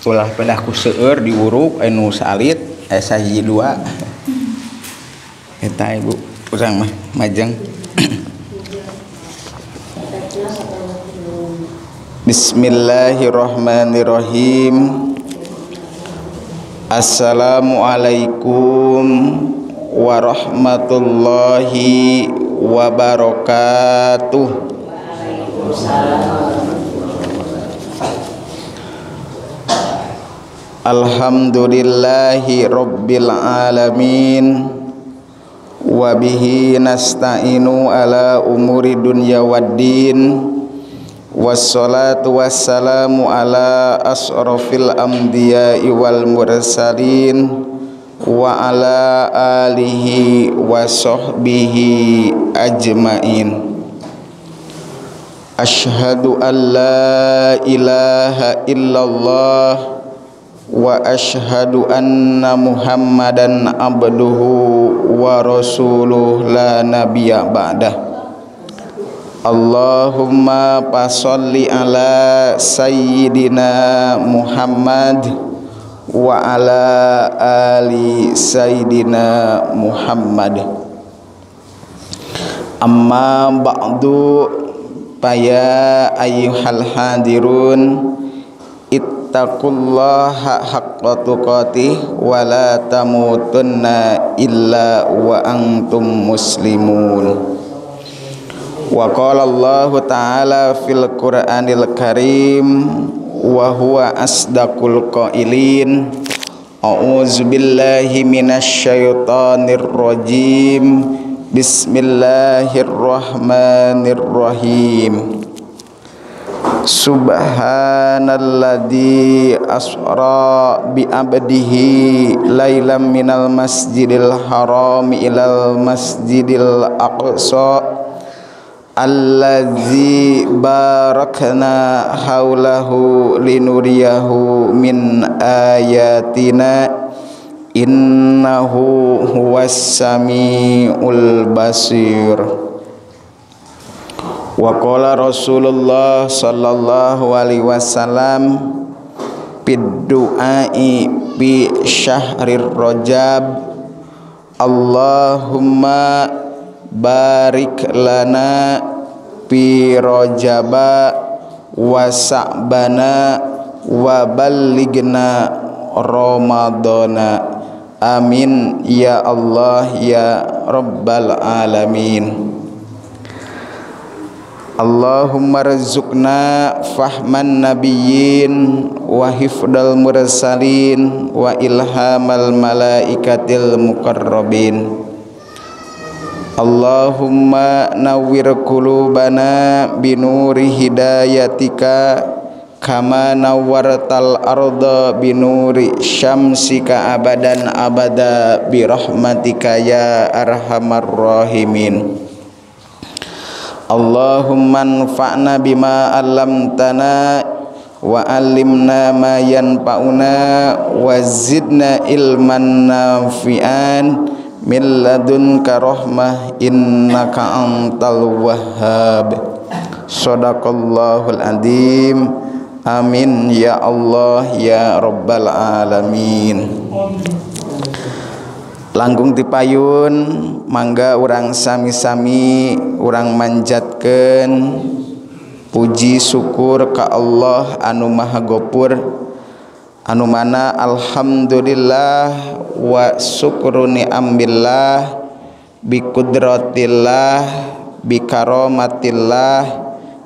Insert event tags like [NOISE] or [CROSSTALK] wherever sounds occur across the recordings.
ulah pedah ku seueur diuruk anu salit aya hiji dua. Eta ibu. Urang mah majeng. [COUGHS] Bismillahirrahmanirrahim. Assalamualaikum warahmatullahi wabarakatuh Alhamdulillahi rabbil alamin. Wabihi nasta'inu ala umuri dunya waddin. Wassalatu wassalamu ala asrafil anbiya'i wal mursalin. Wa ala alihi wa sahbihi ajmain. Ashhadu an la ilaha illallah wa ashadu anna muhammadan abduhu wa rasuluh la nabiya ba'dah. Allahumma pasalli ala sayyidina muhammad wa ala ali sayyidina muhammad. Amma ba'du paya ayyuhal ittaqullaha haqqa tuqatih wa la tamutunna illa wa antum muslimun. Wa qala Allah ta'ala fil Qur'anil Karim wa huwa asdaqul qailin. A'udzu billahi minasy syaithanir rajim. Bismillahirrahmanirrahim Subhanalladzi asra bi abdihi lailam minal masjidil haram ilal masjidil aqsa allazi barakna haulahu linuriyahu min ayatina innahu huwas samiul basir wa qala rasulullah sallallahu alaihi wasallam bid du'ai bi syahrir rajab Allahumma barik lana fi rajaba wa sa'bana wa ballighna ramadana. Amin ya Allah ya rabbal alamin Allahumma rizukna fahman nabiyyin wa hifdal mursalin wa ilhamal malaikatil muqarrabin. Allahumma nawwir qulubana binuri hidayatika kama nawwartal arda binuri syamsika abadan abada birahmatika ya arhamar rahimin Allahumma anfa'na bima 'allamtana wa 'allimna ma yanfa'una wa zidna ilman nafi'an min ladunka rahmah innaka antal wahhab. Sadaqallahul adim. Amin. Ya Allah ya rabbal alamin. Langgung dipayun mangga urang sami-sami urang manjatkan puji syukur ka Allah anu maha gopur. Anu mana alhamdulillah wa syukru ni'amillah bi kudratillah bi karomatillah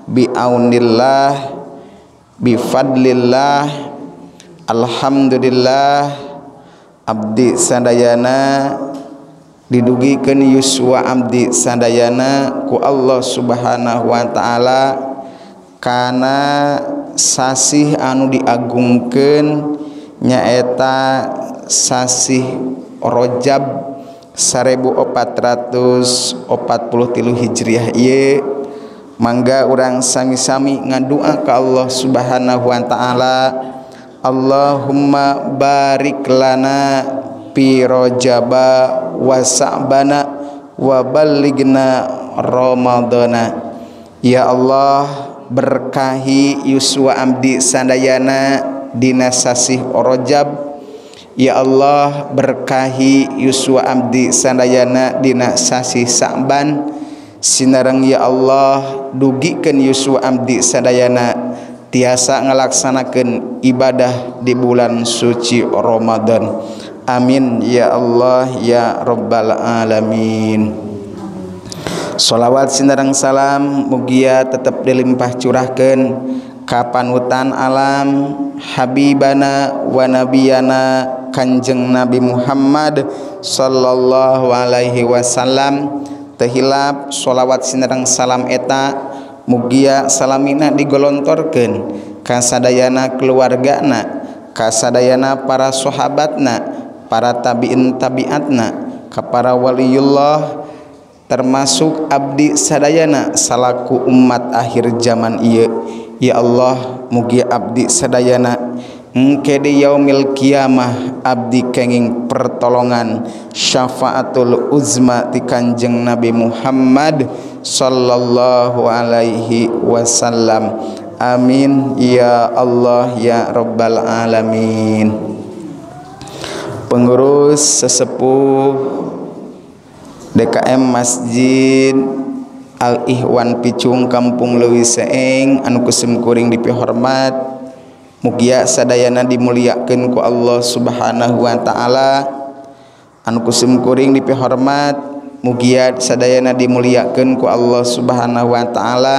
bi aunillah bi fadlillah alhamdulillah abdi sadayana didugikan Yuswa Abdi Sadayana ku Allah subhanahu Wa ta'ala karena sasih anu diagungkan nyaeta sasih rojab 1443 Hijriah ye mangga orang sami-sami ngadua ke Allah subhanahu Wa ta'ala Allahumma barik lana fi rajaba wa sa'bana wa ballighna ramadana ya Allah berkahi yuswa abdi sandayana dinasasi orojab ya Allah berkahi Yuswa Abdi Sandayana dinasasi Sa'ban. Sinarang ya Allah dugikan Yuswa Abdi Sadayana tiasa ngalaksanakan ibadah di bulan suci Ramadan Amin. Ya Allah ya Rabbal alamin. Sholawat Sinarang salam mugia tetap dilimpah curahkan kapan hutan alam Habibana Wanabiyana Kanjeng Nabi Muhammad Shallallahu Alaihi Wasallam. Tehilap sholawat Sinarang salam eta mugia salamina digolontorkan kasadayana keluargana kasadayana para sahabatna para tabiin tabiatna kapara waliyullah termasuk abdi sadayana salaku umat akhir zaman iya ya Allah mugi abdi sadayana engke di yaumil kiamah abdi kenging pertolongan syafaatul uzma di kanjeng Nabi Muhammad sallallahu alaihi wasallam. Amin. Ya Allah ya rabbal alamin. Pengurus sesepuh DKM Masjid Al-Ihwan Picung Kampung Lewi Seeng anu kusim kuring dipihormat mugia sadayana dimuliakeun ku Allah Subhanahu wa taala. Anu kusim kuring dipihormat mugia sadayana dimuliakeun ku Allah Subhanahu wa taala.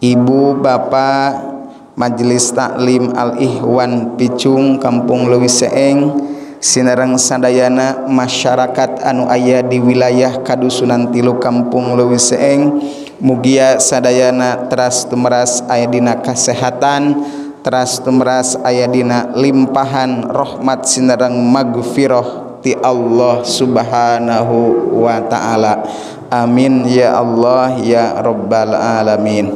Ibu bapak majelis taklim Al-Ihwan Picung Kampung Lewi Seeng sinarang Sadayana masyarakat anu ayah di wilayah Kadusunan tilu Kampung Lewiseng Mugia Sadayana teras tumeras ayadina kesehatan teras tumeras ayadina limpahan rahmat sinarang magfiroh ti Allah subhanahu wa ta'ala. Amin ya Allah ya rabbal alamin.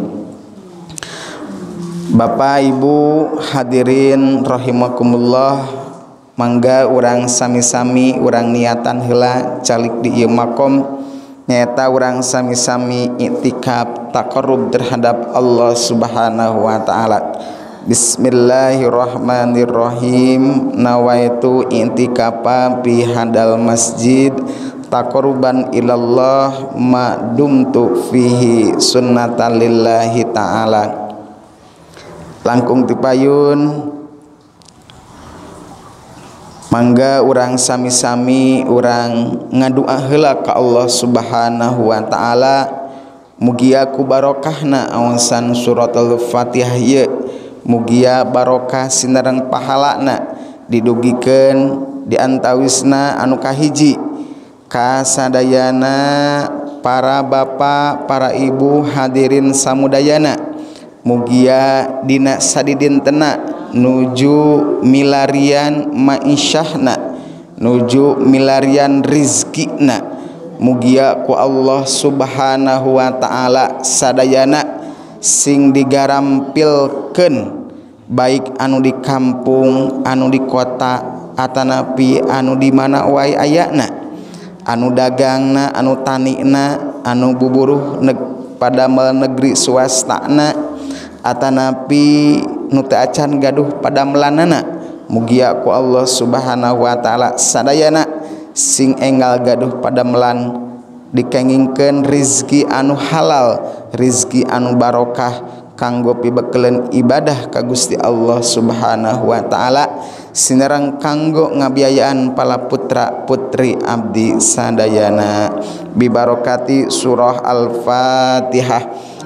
Bapak Ibu hadirin rahimakumullah. Mangga orang sami-sami orang niatan hela calik di ieu makom. Nyata orang sami-sami iktikaf taqarrub terhadap Allah Subhanahu wa taala. Bismillahirrahmanirrahim. Nawaitu intikafa fi hadal masjid taqarruban ilallah ma dumtu fihi sunnatan lillahi ta'ala. Langkung tipayun mangga orang sami-sami orang ngadua heula ka Allah subhanahu wa ta'ala. Mugiaku barokahna awansan surat al-fatihah ye mugia barokah sinareng pahalana didugikeun diantawisna anu kahiji. Kasadayana para bapak para ibu hadirin samudayana. Mugia dina sadidin tenak nuju milarian maisyahna nuju milarian rizkina. Mugia ku Allah subhanahu wa ta'ala sadayana sing digarampilken baik anu di kampung anu di kota Atanapi anu di mana wai ayakna anu dagangna anu tanikna anu buburuh pada negeri swastana Atanapi nute acan gaduh pada melanana mugiaku Allah subhanahu Wa ta'ala. Sadayana sing enggal gaduh pada melan dikengingkan rizki anu halal rizki anu barokah kanggo pibekelen ibadah ka Gusti Allah subhanahu Wa ta'ala. Sinerang kanggo ngabiayaan pala putra putri abdi sadayana. Bibarokati surah al-fatihah.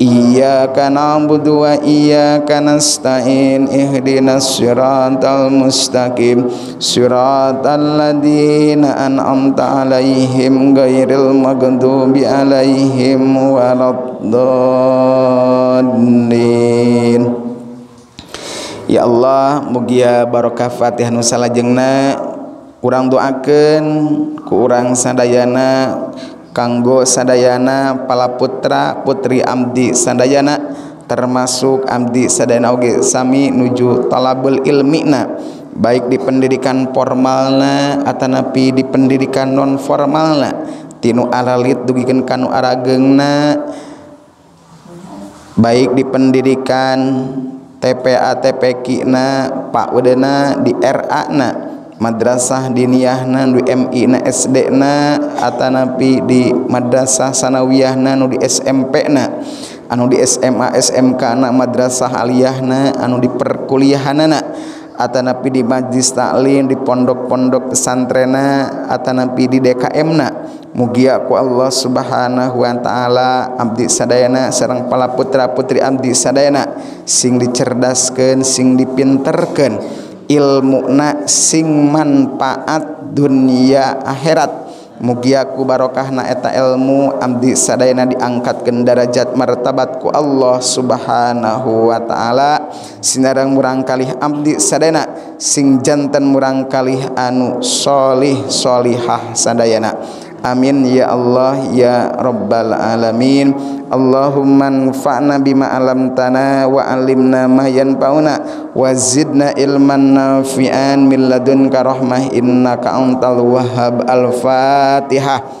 إياك نعبد وإياك نستعين اهدنا الصراط المستقيم صراط الذين أنعمت عليهم غير المغضوب عليهم ولا الضالين Ya Allah mugia barokah Fatihah nu salajengna urang doakeun ku urang sadayana kanggo sadayana pala putra putri Amdi sadayana termasuk Amdi sadayana oge sami nuju talabul ilmina baik di pendidikan formalna atanapi di pendidikan non formalna tinu aralit dugikan kanu aragengna. Baik di pendidikan TPA TPQ na Pak Udena di RA na. madrasah diniyahna di MI na SD na atanapi di madrasah sanawiyahna nu di SMP na. Anu di SMA SMK na madrasah aliyahna anu di perkuliahanana atanapi di majlis taklim di pondok-pondok pesantrena atanapi di DKM na. Mugia ku Allah subhanahu wa ta'ala abdi sadayana sarang pala putra putri abdi sadayana. Sing dicerdaskan sing dipinterkan ilmuna sing manfaat dunia akhirat. Mugiaku barokah na eta ilmu Abdi sadayana diangkat ke darajat martabatku Allah subhanahu Wa ta'ala. Sinarang murangkali Abdi sadayana sing jantan murangkali anu solih solihah sadayana. Amin. Ya Allah ya rabbal alamin. Allahumma anfa'na bima alamtana wa alimna ma yanfa'una wa zidna ilman nafi'an min ladunka rahmah. Innaka antal wahhab al-fatihah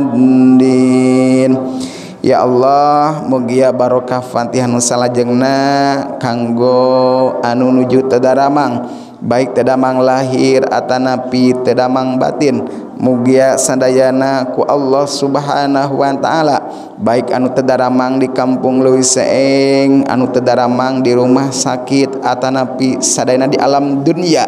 waddin Ya Allah mugia barokah Fatihah nusalajengna kanggo anu nuju tedaramang baik tedamang lahir Atanapi tedamang batin. Mugia sadayana ku Allah subhanahu Wa ta'ala. Baik anu tedaramang di kampung Luwiseeng anu tedaramang di rumah sakit Atanapi sadayana di alam dunia.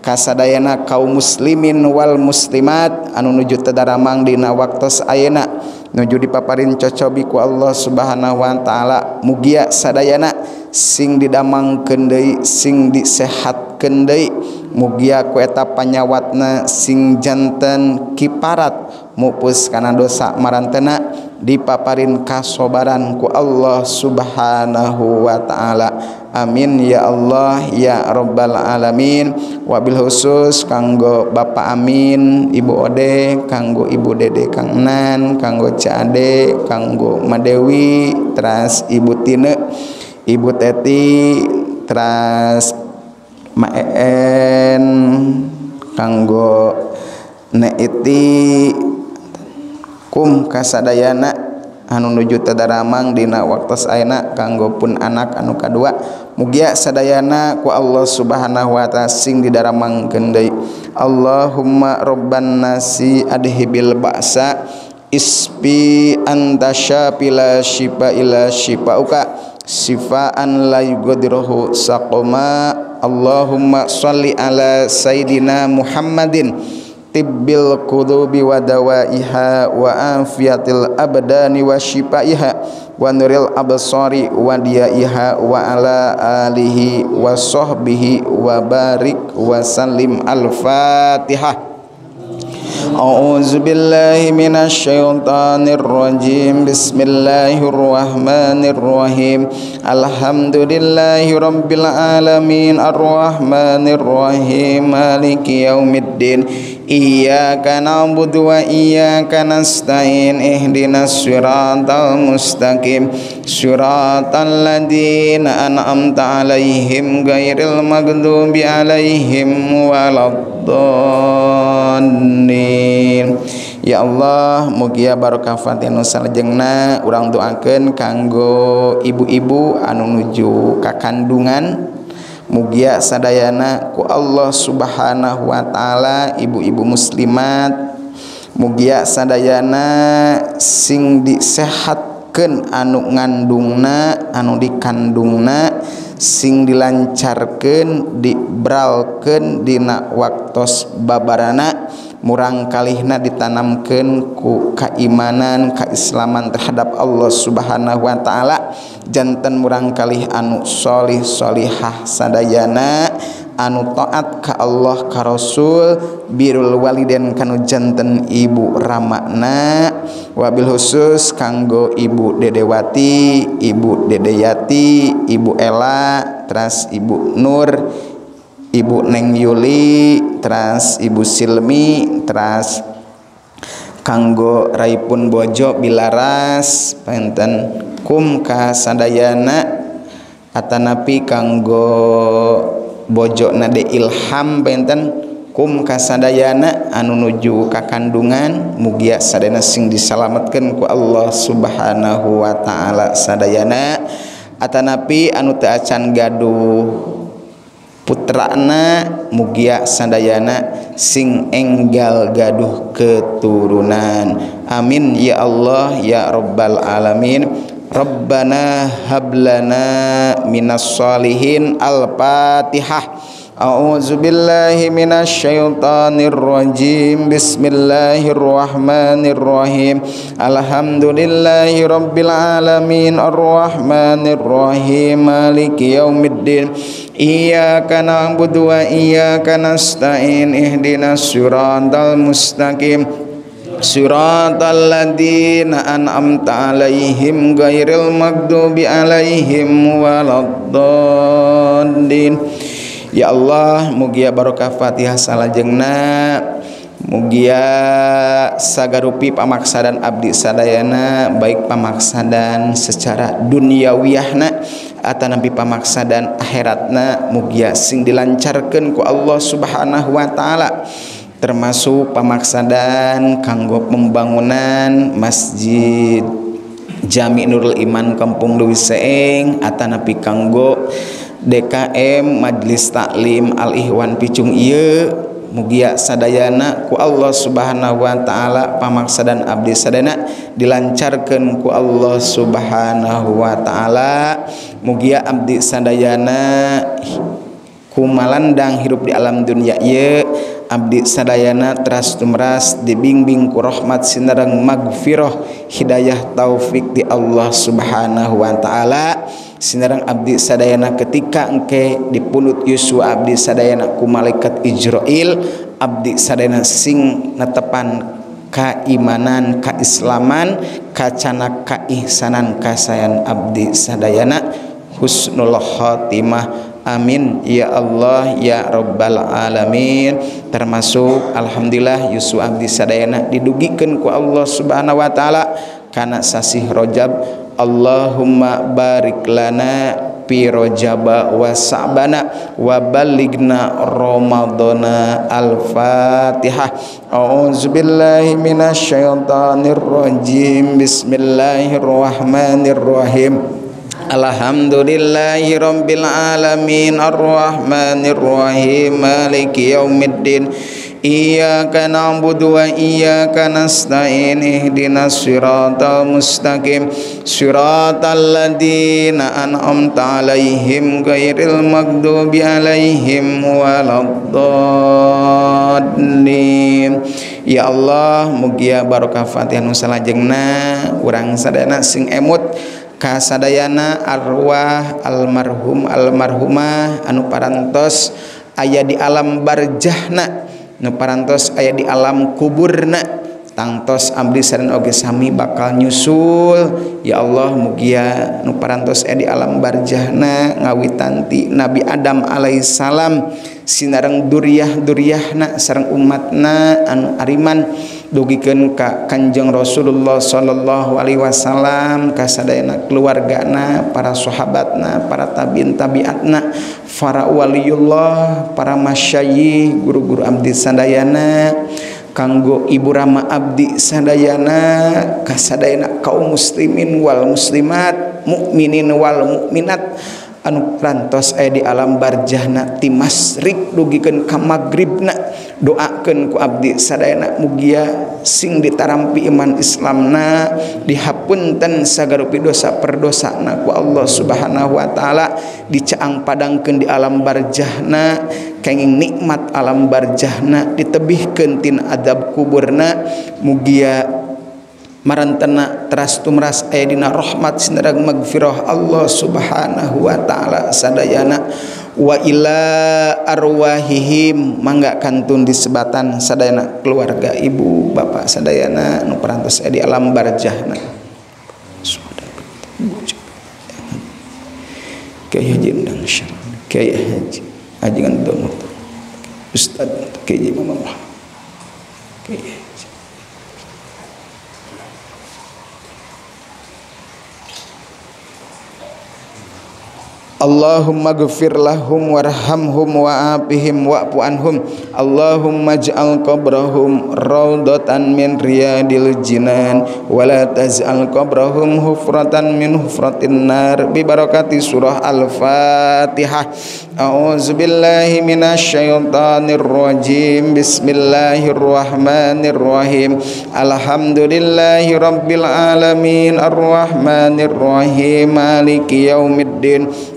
kasadayana kaum muslimin wal muslimat. Anu nuju tedaramang dina waktos ayeuna. Nuju dipaparin cocobi ku Allah subhanahu wa ta'ala. Mugia sadayana. Sing didamang kendai sing disehat kendai mugia ku eta panyawatna sing janten kiparat. Mupus kana dosa marantena. Dipaparin kasobaran ku Allah subhanahu wa ta'ala. Amin ya Allah ya rabbal alamin. Wabil khusus kanggo Bapak Amin Ibu Ode kanggo Ibu Dede Kang Nan kanggo Cade kanggo Madewi teras Ibu Tine Ibu Teti teras Maen kanggo neiti kum kasadayana anu nuju tadaramang dina waktu aina kanggo pun anak anu kadua mugia sadayana ku Allah subhanahu wa ta'ala sing didaramang deui Allahumma robban nasi adhibil ba'sa ispi anta syafila syifa ila syifauka sifaan la yugadiruhu saqoma Allahumma salli ala sayyidina Muhammadin tibbil qulubi wa dawaiha wa afiyatil abdani wa shifaiha wa nuril absari wa diyaiha wa ala alihi wa sahbihi wa barik wa sallim al-fatihah أعوذ بالله من الشيطان الرجيم بسم الله الرحمن الرحيم الحمد لله رب العالمين الرحمن الرحيم مالك يوم الدين إياك نعبد وإياك نستعين اهدنا الصراط المستقيم صراط الذين أنعمت عليهم غير المغضوب عليهم ولا الضالين Ya Allah mugia barokah Fatihah salajengna urang doakeun kanggo ibu-ibu anu nuju ka kandungan mugia sadayana ku Allah subhanahu wa ta'ala ibu-ibu muslimat. Mugia sadayana sing disehatkan anu ngandungna anu dikandungna sing dilancarkan dibralkan dina waktu babarana. murangkalihna ditanamkan ku keimanan keislaman terhadap Allah subhanahu Wa ta'ala. Jantan murangkalih anu Shalihsholihah sadayana anu toat ka Allah ka Rasul birul Waliden kanu jantan ibu ramakna. Wabil khusus kanggo ibu Dedewati ibu Dedeyati ibu Ela teras ibu Nur Ibu Neng Yuli teras Ibu Silmi teras kanggo Raipun Bojo Bilaras penten kum kasadayana atanapi kanggo Bojo Nade Ilham penten kum kasadayana anu nuju ka kandungan mugia sadayana sing disalametkeun ku Allah Subhanahu wa taala sadayana. Atanapi anu teu acan gaduh. putrana mugia sadayana sing enggal gaduh keturunan. Amin ya Allah ya rabbal alamin. Rabbana hablana minas solihin al-fatihah. A'udzu billahi minasy syaithanir rajim. Bismillahirrahmanirrahim. Alhamdulillahi rabbil alamin arrahmanir rahim maliki yaumiddin. Iyyaka na'budu wa iyyaka nasta'in ihdinas siratal mustaqim. Suratul ladina an'amta alaihim ghairil maghdubi alaihim waladdallin. ya Allah mugia barokah Fatihah salajengna mugia sagarupi pamaksadan Abdi Sadayana baik pamaksadan secara duniawiyahna atau nabi pamaksadan akhiratna mugia sing dilancarkan ku Allah Subhanahu wa taala. Termasuk pamaksadan kanggo pembangunan masjid Jami Nurul Iman Kampung Dewi Seeng atau nabi kanggo DKM Majelis Taklim Al-Ikhwan Picung ieu Mugia Sadayana ku Allah subhanahu Wa ta'ala pamaksa dan Abdi Sadana dilancarkan ku Allah subhanahu Wa ta'ala Mugia Abdi Sadayana kumalandang hirup di alam dunia ieu Abdi Sadayana teras tumras dibimbing ku rahmat sinareng magfirah hidayah taufik di Allah subhanahu wa ta'ala. Sinarang Abdi Sadayana ketika engke dipunut Yuswa Abdi Sadayana ku malaikat Ijroil Abdi Sadayana sing netepan kaimanan kaislaman kacana kaihsanan kasayan Abdi Sadayana. Husnul khotimah Amin. Ya Allah ya robbal alamin. Termasuk Alhamdulillah Yusuf Abdi Sadayana didugikan ku Allah subhanahu Wa ta'ala. Karena sasih rojab Allahumma barik lana fi rajaba wa sa'bana wa balighna ramadana al-fatihah. A'udzu billahi minasyaitonir rajim bismillahirrahmanirrahim. Alhamdulillahi rabbil alamin. Arrahmanir rahim maliki yaumiddin Iyyaka na'budu wa iyyaka nasta'in ihdinas siratal mustaqim. Siratal ladzina an'amta 'alaihim ghairil maghdubi 'alaihim waladdallin. Ya Allah mugia barokah Fatihah nu salajengna urang sadayana sing emut kasadayana arwah almarhum almarhumah anu parantos aya di alam barjahna. nuparantos aya di alam kuburna tangtos abdi saran oge sami bakal nyusul. Ya Allah mugia nuparantos aya di alam barjahna ngawitanti Nabi Adam alaihissalam. Sinareng duriah duriahna sareng umatna anu ariman. dugikan Ka Kanjeng Rasulullah Shallallahu Alaihi Wasallam kasadayana keluargana para sahabatna para tabiin tabiatna para waliyullah para masyayi guru-guru abdi sadayana kanggo ibu Rama Abdi sadayana kasadayana kaum muslimin wal muslimat mukminin wal mukminat anu rantos aya di alam barjahna timasrik dugikeun ka magribna. Doakeun ku abdi sadayana mugia sing ditarampi iman islamna dihapunten sagarupi dosa perdosana ku Allah subhanahu wa ta'ala. Dicaang padangkeun di alam barjahna kenging nikmat alam barjahna ditebihkeun tin adab kuburna. Mugia marantana teras tumras aya dina rahmat sinarag magfirah Allah Subhanahu wa taala sadayana. Wa ila arwahihim mangga kantun disebatan sadayana keluarga ibu bapak sadayana. Nu parantos aya di alam barjahna. Kiai Haji Undang Syah Kiai Haji Haji Ngantun Ustaz Kiai Muhammad. Kiai Allahumma gfir lahum warhamhum wa'afihim wa'fu anhum. Allahumma ja'al qabrahum rawdatan min riyadil jinan. Wa la taj'al qabrahum hufratan min hufratin nar. Bi barakati surah al-fatihah. A'udzu billahi minasy syaithanir rajim. Bismillahirrahmanirrahim. Alhamdulillahi rabbil alamin. Arrahmanir rahim maliki yaumiddin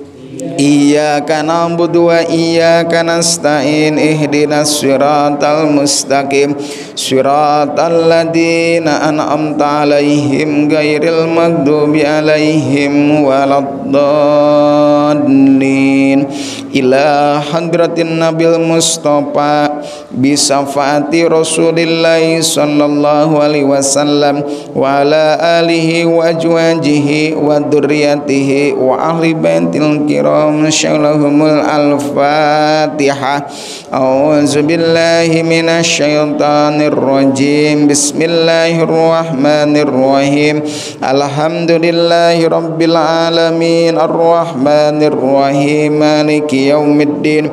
Iyyaka na'budu wa iyyaka nasta'in ihdinas siratal mustaqim. Siratal ladzina an'amta 'alaihim ghairil maghdubi 'alaihim waladdallin. Ila hadratin nabil mustafa بشفاعة رسول الله صلى الله عليه وسلم وعلى آله وأزواجه وذريته وأهل بيت الكرام شغلهم الفاتحة أعوذ بالله من الشيطان الرجيم. بسم الله الرحمن الرحيم. الحمد لله رب العالمين. الرحمن الرحيم. مالك يوم الدين.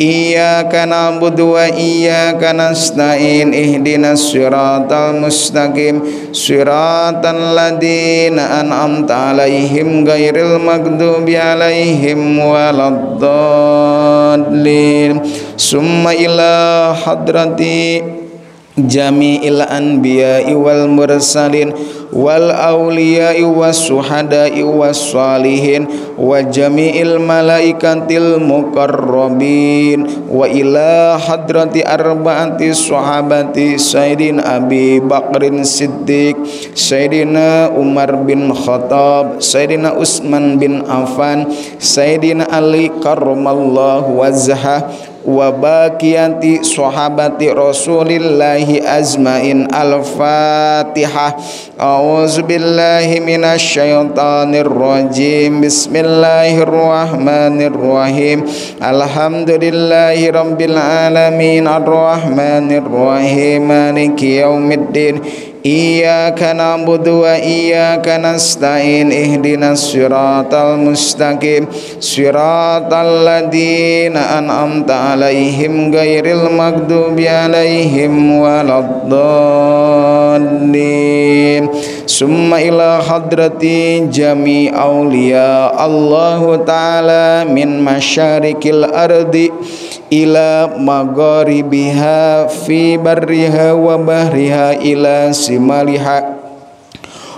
إياك نعبد وإياك نستعين اهدنا الصراط المستقيم صراط الذين أنعمت عليهم غير المغضوب عليهم ولا الضالين ثم إلى حضرتي jami'il anbiya'i wal mursalin wal awliya'i was suhada'i was salihin wa jami'il malaikatil mukarrabin wa ila hadrati arba'ati sahabati sayyidin abi bakrin siddiq sayyidina umar bin khattab sayyidina usman bin affan sayyidina ali karramallahu wajhah wa baqiyati sahabati rasulillahi azmain al-fatihah. A'udzu billahi minasy syaithanir rajim. Bismillahirrahmanirrahim. Alhamdulillahi rabbil alamin. Arrahmanir rahim maliki yaumiddin Iyyaka na'budu wa iyyaka nasta'in ihdinas siratal mustaqim. Surat siratal ladzina an'amta 'alaihim ghairil maghdubi 'alaihim waladdallin. Summa ila hadrati jami aulia Allahu ta'ala min masyarikil ardi ila magharibiha fi barriha wa bahriha ila simaliha.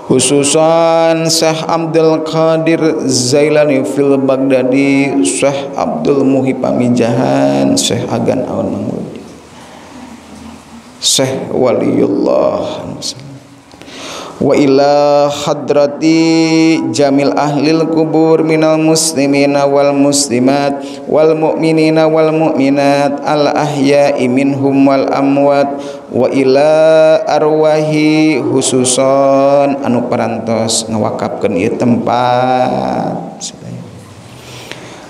Khususan Syekh Abdul Qadir Zailani fil Baghdadi Syekh Abdul Muhib Pamijahan Syekh Agan Awan Mahmud Syekh Waliullah wa ila hadrati jamil ahlil kubur minal muslimina wal muslimat wal mu'minina wal mu'minat al ahya'i minhum wal amwat wa ila arwahi hususon anu parantos ngawakapkeun ieu tempat.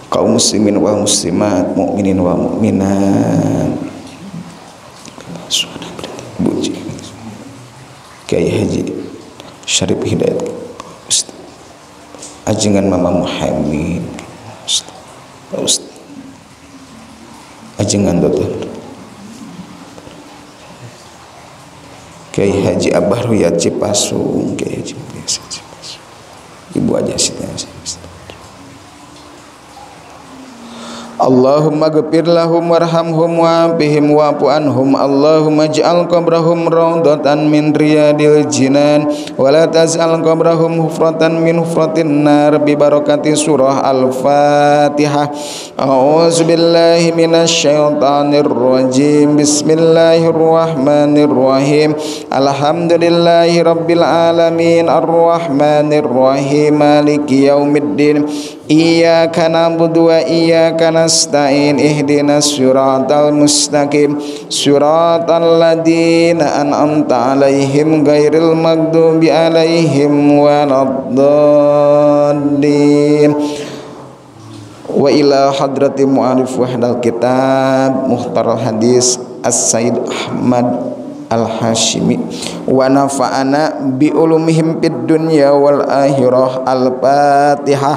Kaum muslimin wal muslimat mukminin wal mukminat Kiai Haji Syarif Hidayat. Ajengan Mama Muhammad. Ajengan Dr. Kiai Haji Abah Ruyat Cipasung. Kiai Haji Ibu aja sih Allahumma ghfir lahum warhamhum wa'afihim wa'fu anhum. Allahumma ij'al qabrahum rawdatan min riyadil jinan. Wa la taj'al qabrahum hufratan min hufratin nar bi barakati surah al-fatihah a'udzu billahi minasy syaithanir rajim. Bismillahirrahmanirrahim. Alhamdulillahi rabbil alamin. Arrahmanir rahim maliki yaumiddin. Iyyaka na'budu wa iyyaka نستعين اهدنا الصراط المستقيم. صراط الذين أنعمت عليهم غير المغضوب عليهم ولا الضالين. wa ila hadrati mu'arif wahdal kitab muhtar hadis as-sayyid Ahmad al-Hashimi wa nafa'ana bi ulumihim fid dunya wal akhirah al-fatihah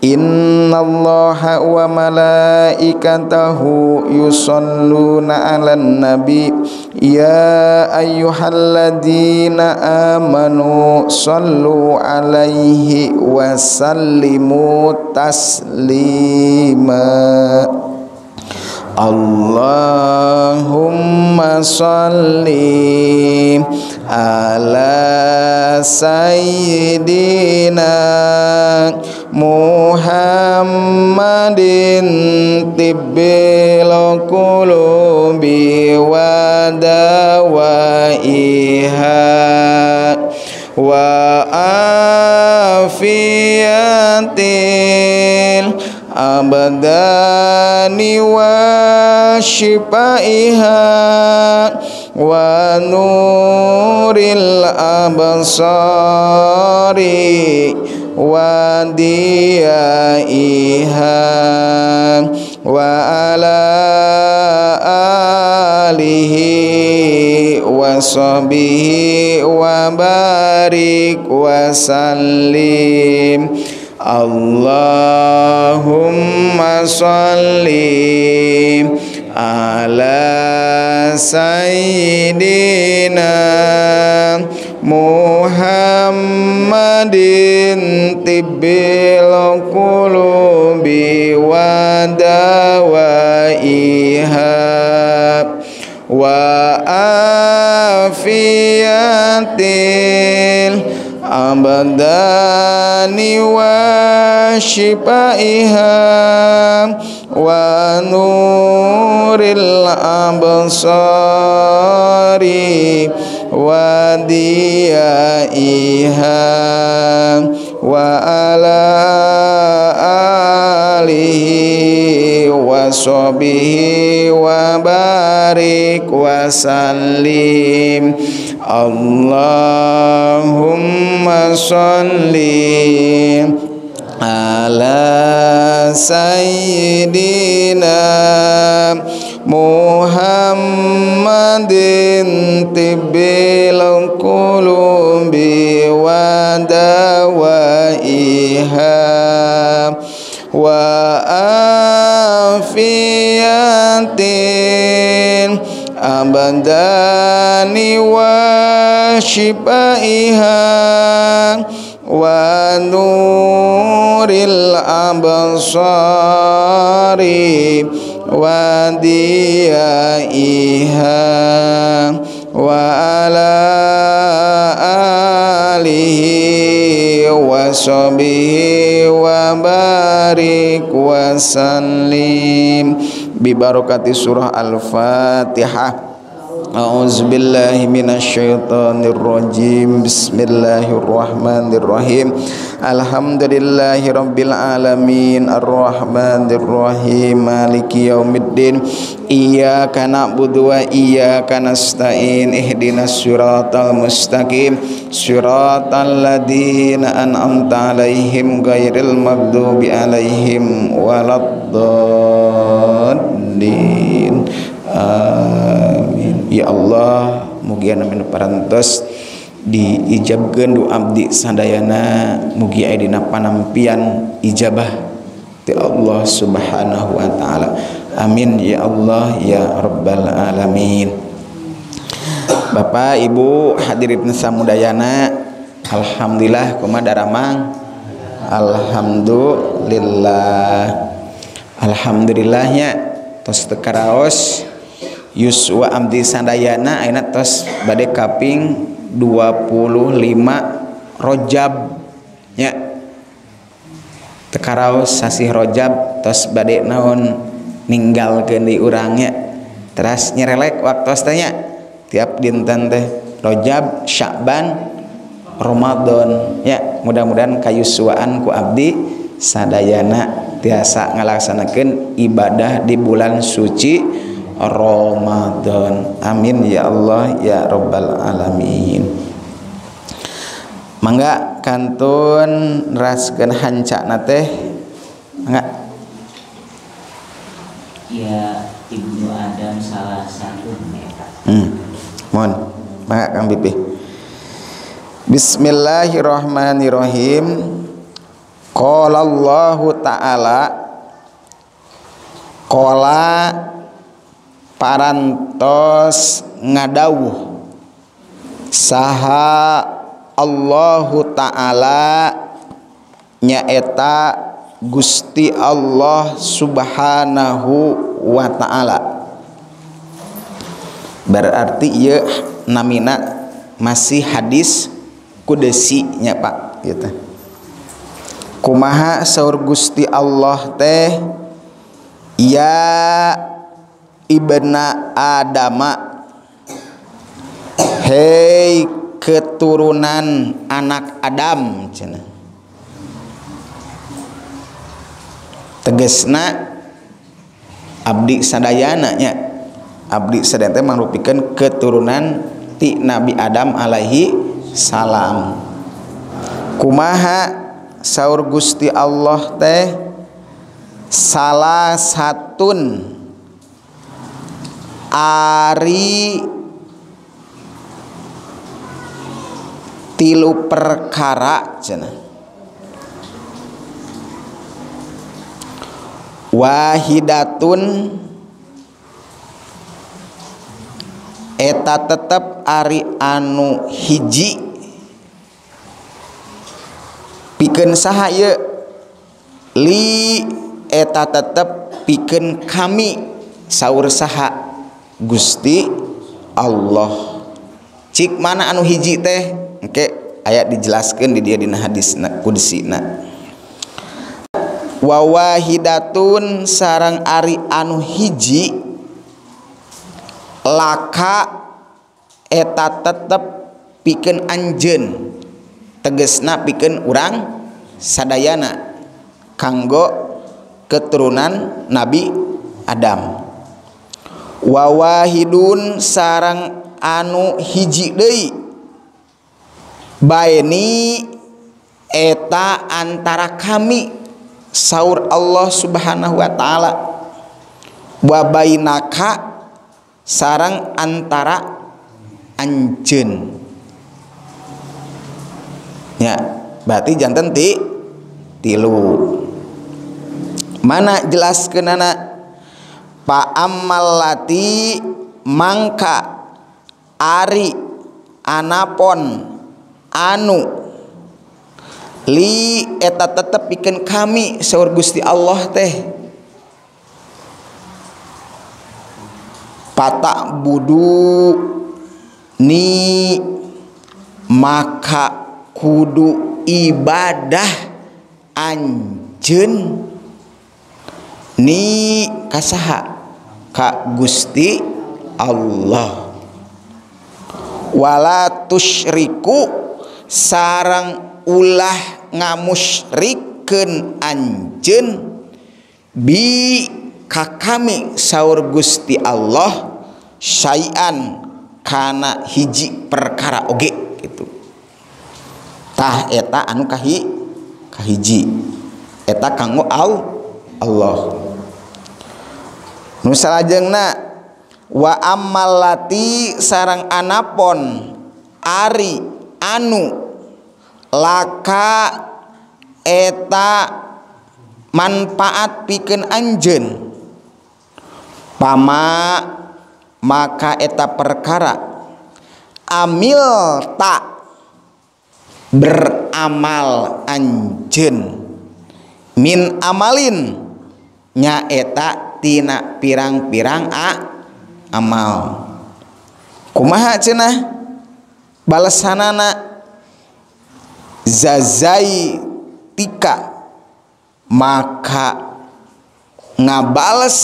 Innallaha wa malaikatahu yusalluna 'alan nabi. Ya ayyuhalladzina amanu sallu 'alaihi wa sallimu taslima. Allahumma salli ala sayyidina Muhammadin tibbil qulubi wa dawaiha wa afiyatil abdani wa shifaiha wa nuril وديائها وعلى آله وصحبه وبارك وسلم اللهم صل على سيدنا Muhammadin tibbil qulubi wa dawaiha wa afiyatil abdani wa shifaiha wa nuril absari wadiaiha wa ala alihi wa sobihi salim Allahumma salli ala sayyidina Muhammadin tibbil qulubi wa dawaiha wa afiyatin abadani wa shifaiha wa nuril absari وديائها وعلى آله وصحبه وبارك وسلم ببركة سورة الفاتحة أعوذ بالله من الشيطان الرجيم بسم الله الرحمن الرحيم الحمد لله رب العالمين الرحمن الرحيم مالك يوم الدين إياك نعبد وإياك نستعين اهدنا الصراط المستقيم صراط الذين أنعمت عليهم غير المغضوب عليهم ولا الضالين amin ya Allah mugia namina parantos diijabkeun doa abdi sadayana mugi aya dina panampian ijabah ti Allah Subhanahu wa taala. Amin ya Allah ya rabbal alamin. Bapak Ibu hadirin samudayana alhamdulillah kumaha daramang? Alhamdulillah. Alhamdulillahnya tos teu karaos Yuswa Abdi Sandayana ayeuna tos bade kaping 25 Rojab. Nya. Tekaraos sasih Rojab tos bade naon ninggal di urangnya terus nyerelek waktu tanya tiap dinten teh Rojab Syakban Ramadan ya mudah-mudahan kayuswaan ku Abdi Sadayana tiasa ngalaksanakan ibadah di bulan suci. Ramadan. Amin ya Allah ya rabbal alamin. Mangga kantun raskeun hancana teh. Mangga. Ya Ibnu Adam salah satu hmm. Mohon mangga Kang Bibi Bismillahirrahmanirrahim. Qala Allah Ta'ala. Qala parantos ngadawuh. Saha Allahu Ta'ala nyaeta Gusti Allah Subhanahu wa Ta'ala. Berarti ya namina masih hadis kudesi nya Pak gitu. Kumaha saur Gusti Allah teh? Ya ibna Adama. Hei keturunan anak Adam. Cina. Tegesna abdi sadayana nya abdi sadayana teh keturunan ti Nabi Adam alaihi salam. Kumaha? Saur Gusti Allah teh salah satun Ari tilu perkara cenah. Wahidatun eta tetap Ari anu hiji. Piken sahaya li eta tetap piken kami sahur saha. Gusti Allah. Cik mana anu hiji teh? Engke ayat dijelaskan di dia dina hadis kudusina. Wawahidatun sarang ari anu hiji laka eta tetep piken anjen tegesna piken urang sadayana kanggo keturunan Nabi Adam. wawahidun sarang anu hiji deui. Bani eta antara kami saur Allah subhanahu Wa ta'ala. Wa bainaka sarang antara Anjen ya berarti jantan ti tilu mana jelas kenana? paammalati mangka ari anapon anu. Li eta tetep bikin kami saur Gusti Allah teh. Patak budu ni maka kudu ibadah anjen ni kasaha Ka Gusti Allah. Wala tusyriku sarang ulah ngamusyrikeun anjeun. Bi ka kami saur Gusti Allah syai'an kana hiji perkara oge gitu. Tah eta anu kahi kahiji. Eta kanggo Allah. nusalajengna waammalati sarang anapon Ari anu laka eta manfaat piken Anjen pama maka eta perkara amil tak beramal Anjen min amalin nyaeta tina pirang-pirang a amal. Kumaha cenah? Balasanana zazai tika. Maka ngabales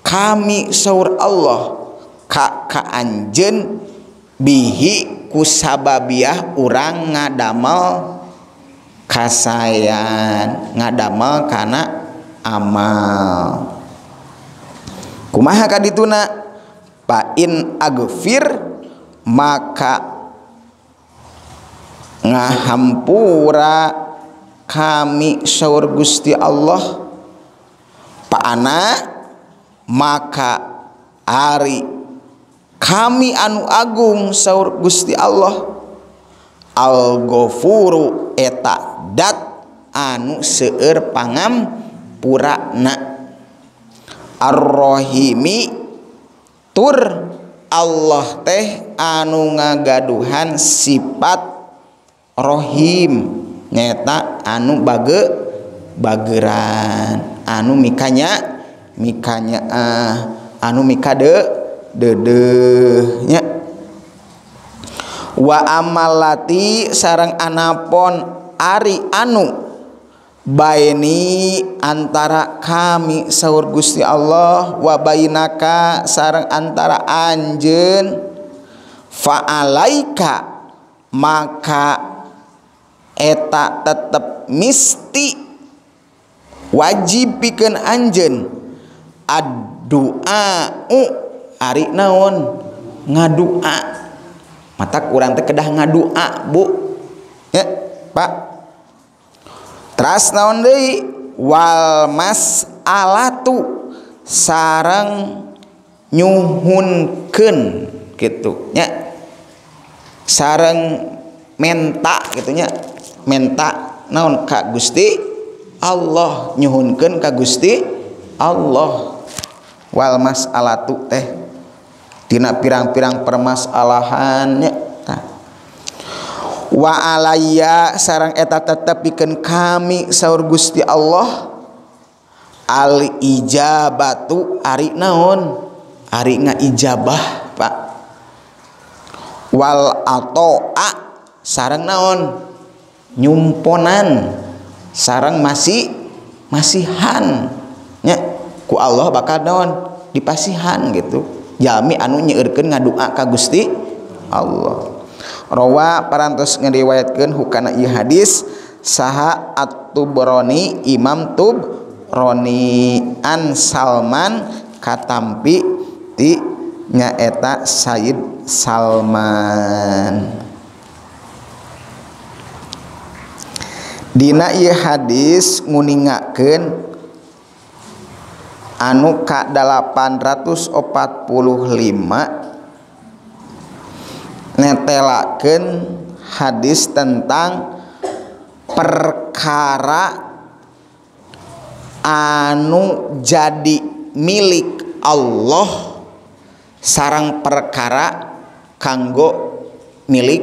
kami saur Allah ka ka anjen bihi kusababiah urang ngadamel kasayan ngadamel kana amal. Kumaha kadituna? Pa in agfir maka ngahampura kami saur Gusti Allah. Pa anak maka Ari kami anu Agung sauur Gusti Allah. Algofuru eta dat anu seeur pangam purana arrohimi tur. Allah teh anu ngagaduhan sifat rohim. Nyata anu bage bageran. Anu mikanya mikanya ah anu mikade dedenya wa amalati sarang anapon ari anu Baini antara kami sahur Gusti Allah wabainaka sarang antara anjen faalaika maka eta tetep misti wajib bikin anjen adua Ari naon? Ngadua. Mata kurang tekedah ngadua Bu. Ya Pak. Tras naon deui? Wal mas alatu sarang nyuhunkeun gitu nya. Sarang menta gitu nya. Menta naon ka Gusti? Allah nyuhunkeun ka Gusti Allah. Wal mas alatu teh. Tina pirang-pirang permasalahannya wa alayya sarang eta tetep bikin kami sahur Gusti Allah. Al ijabatu ari naon? Ari nga ijabah Pak. Wal atoa sarang naon? Nyumponan sarang masih masihan. Nya ku Allah bakal naon? Dipasihan gitu. Jami anu nyeurkeun ngadua ka Gusti Allah. rawa parantos ngeriwayatkeun hukana ieu hadis saha At-Tubrani Imam Tub Roni an Salman katampi ti nyaeta Said Salman. Dina ieu hadis nguningakeun anu ka 845 netelaken hadis tentang perkara anu jadi milik Allah sarang perkara kanggo milik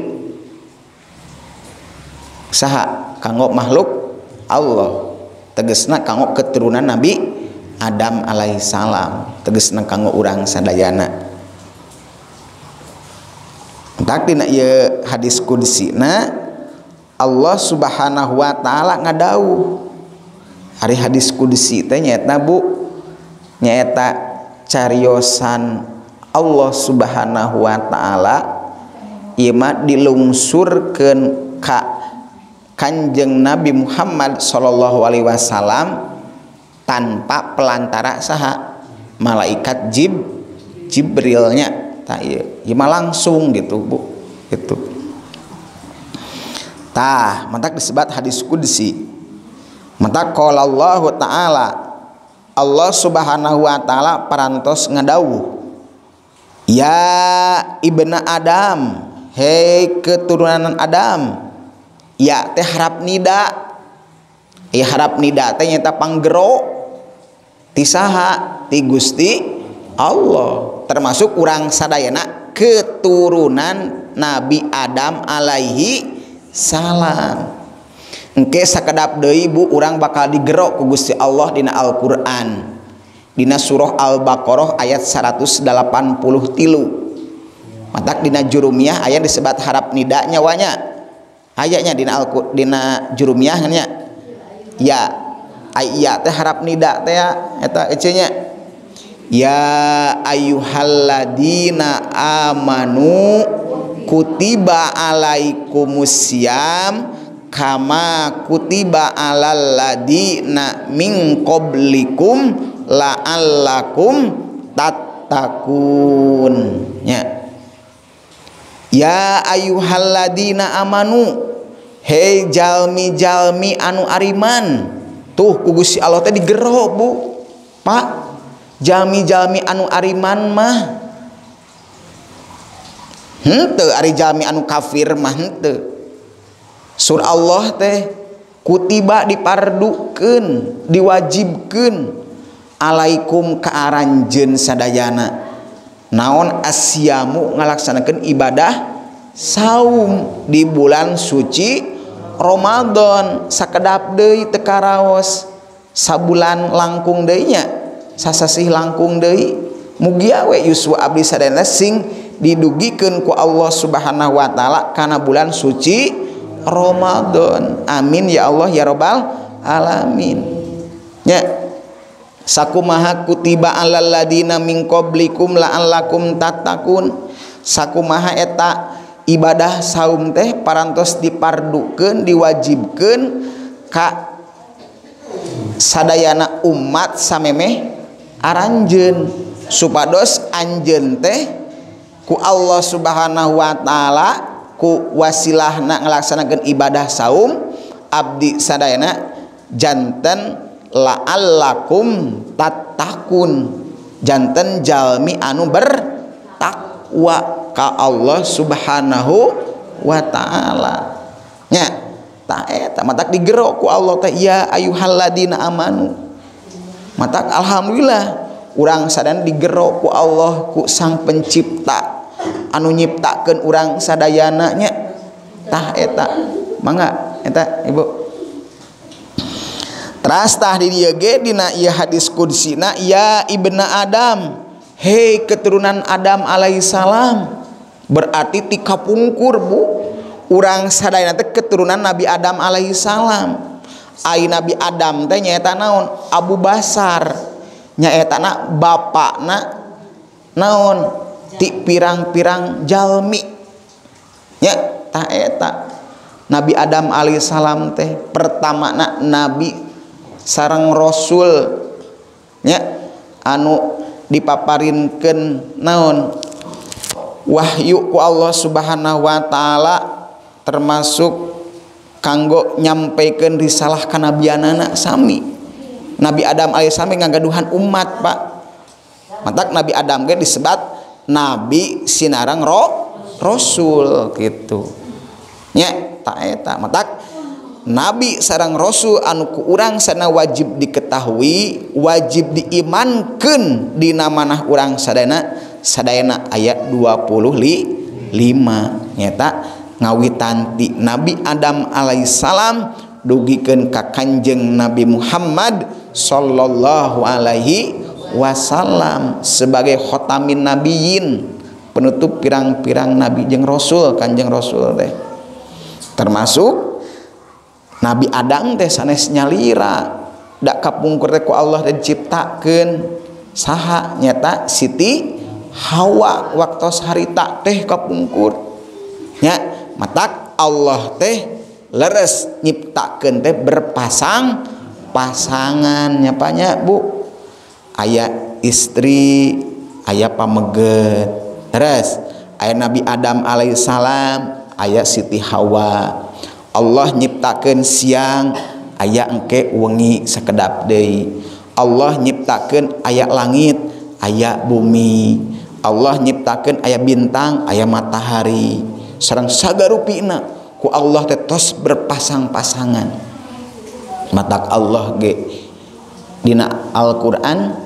saha kanggo makhluk Allah. Tegesna kanggo keturunan Nabi Adam alaihissalam. Tegesna kanggo urang sadayana. Takdina ieu hadis kudsina Allah Subhanahu wa taala ngadauh hari hadis kudsi teh nyaeta Bu? Nyaeta cariosan Allah Subhanahu wa taala. Ima dilungsurkan ka kanjeng Nabi Muhammad Shallallahu Alaihi Wasallam tanpa pelantara saha malaikat jib Jibrilnya tak iya. Ima langsung gitu bu. Itu tah mantak disebut hadis kudsi. Mantak qala Allah taala. Allah Subhanahu wa taala parantos ngadawuh. Ya ibna Adam. Hei keturunan Adam. Ya teh harap nida. Ya harap nida teh nyata panggero. Tisaha ti Gusti Allah termasuk urang sadayana keturunan Nabi Adam Alaihi salam. Engke sakedap deui bu urang bakal digerok ku Gusti Allah dina Al-Qur'an. Dina surah Al-Baqarah ayat 183 matak dina jurumiah ayat disebat harap nida nyawanya. Ayatnya dina al dina jurumiah nya ya ayat teh harap nida teh eta ecenya. ya ayyuhalladzina amanu kutiba alaikumusiyam kama kutiba alal ladina min qablikum la'allakum tattaqun. Ya. Ya ayyuhalladzina amanu hei jalmi jalmi anu ariman tuh ku Gusti Allah teh digero Bu. Pak jami-jami anu Ariman mah. Henteu Ari jami anu kafir mah henteu. Sur Allah teh kutiba dipardukeun diwajibkeun. Alaikum kaaranjeun sadayana. Naon asyamu ngalaksanakeun ibadah saum di bulan suci Ramadan. Sakedap deui teu karaos sabulan langkung deinya sasasih langkung deui. Mugia we Yuswa Abdi sadayana sing didugikeun ku Allah subhanahu Wa ta'ala kana bulan suci Ramadan. amin ya Allah ya robbal alamin. Ya Sakumaha kutiba alal ladina min qablikum la'allakum tatakun Sakumaha eta ibadah saum teh parantos dipardukeun diwajibkeun ka sadayana umat samemeh aranjen supados anjen teh ku Allah subhanahu wa ta'ala ku wasilah na ngelaksanakan ibadah saum abdi sadayana jantan la'allakum tatakun jantan jalmi anu bertakwa ka Allah subhanahu wa ta'ala. Nya ta eta eh, matak digerok ku Allah teh ya ayuhalladzina amanu. mata Alhamdulillah orang sadan digerokku Allah ku sang pencipta. Anu nyiptakeun urang sadayana nya. Tah eta. Mangga eta Ibu. Terastah di dieu ge dina ieu hadis kudsina ya ibna Adam. Hei keturunan Adam alaihissalam. Berarti ti kapungkur bu. Urang sadayana teh keturunan Nabi Adam alaihissalam. ai Nabi Adam teh nyaeta naon? Abu Basar. Nyaeta na bapakna naon? Ti pirang-pirang jalmi. Nya taeta Nabi Adam alaihissalam teh pertama na Nabi sarang Rasul. Nya anu dipaparinkan naon? Wahyu ku Allah subhanahu wa ta'ala termasuk kanggo nyampaikan risalah kenabian anak sami. Nabi Adam alaihissalam ngagaduhan umat pak. Matak Nabi Adam ge disebat Nabi sinarang roh Rasul gitu. Nya tak eh, eta matak. Nabi sarang Rasul anu ku urang sana wajib diketahui wajib diimankan di manah urang sadana sadayana ayat 25 nyata ngawitan di Nabi Adam Alaihissalam dugikeun ka Kanjeng Nabi Muhammad sallallahu Alaihi Wasallam sebagai khotamin nabiyin. Penutup pirang-pirang nabi jeng rasul kanjeng rasul teh. Termasuk Nabi Adam teh sanes nyalira dak kapungkur teh ku Allah dan ciptakeun saha nyata Siti Hawa waktu harita teh kapungkur. Nya matak Allah teh leres nyiptakan teh berpasang pasangan nyapanya bu? Ayah istri ayah pameget terus ayah Nabi Adam alaihissalam ayah Siti Hawa. Allah nyiptakan siang ayah engke wengi sekedap deui. Allah nyiptakan ayat langit ayah bumi. Allah nyiptakan ayah bintang ayah matahari. Sareng sagarupina ku Allah teh tos berpasang-pasangan. Matak Allah ge dina Al-Qur'an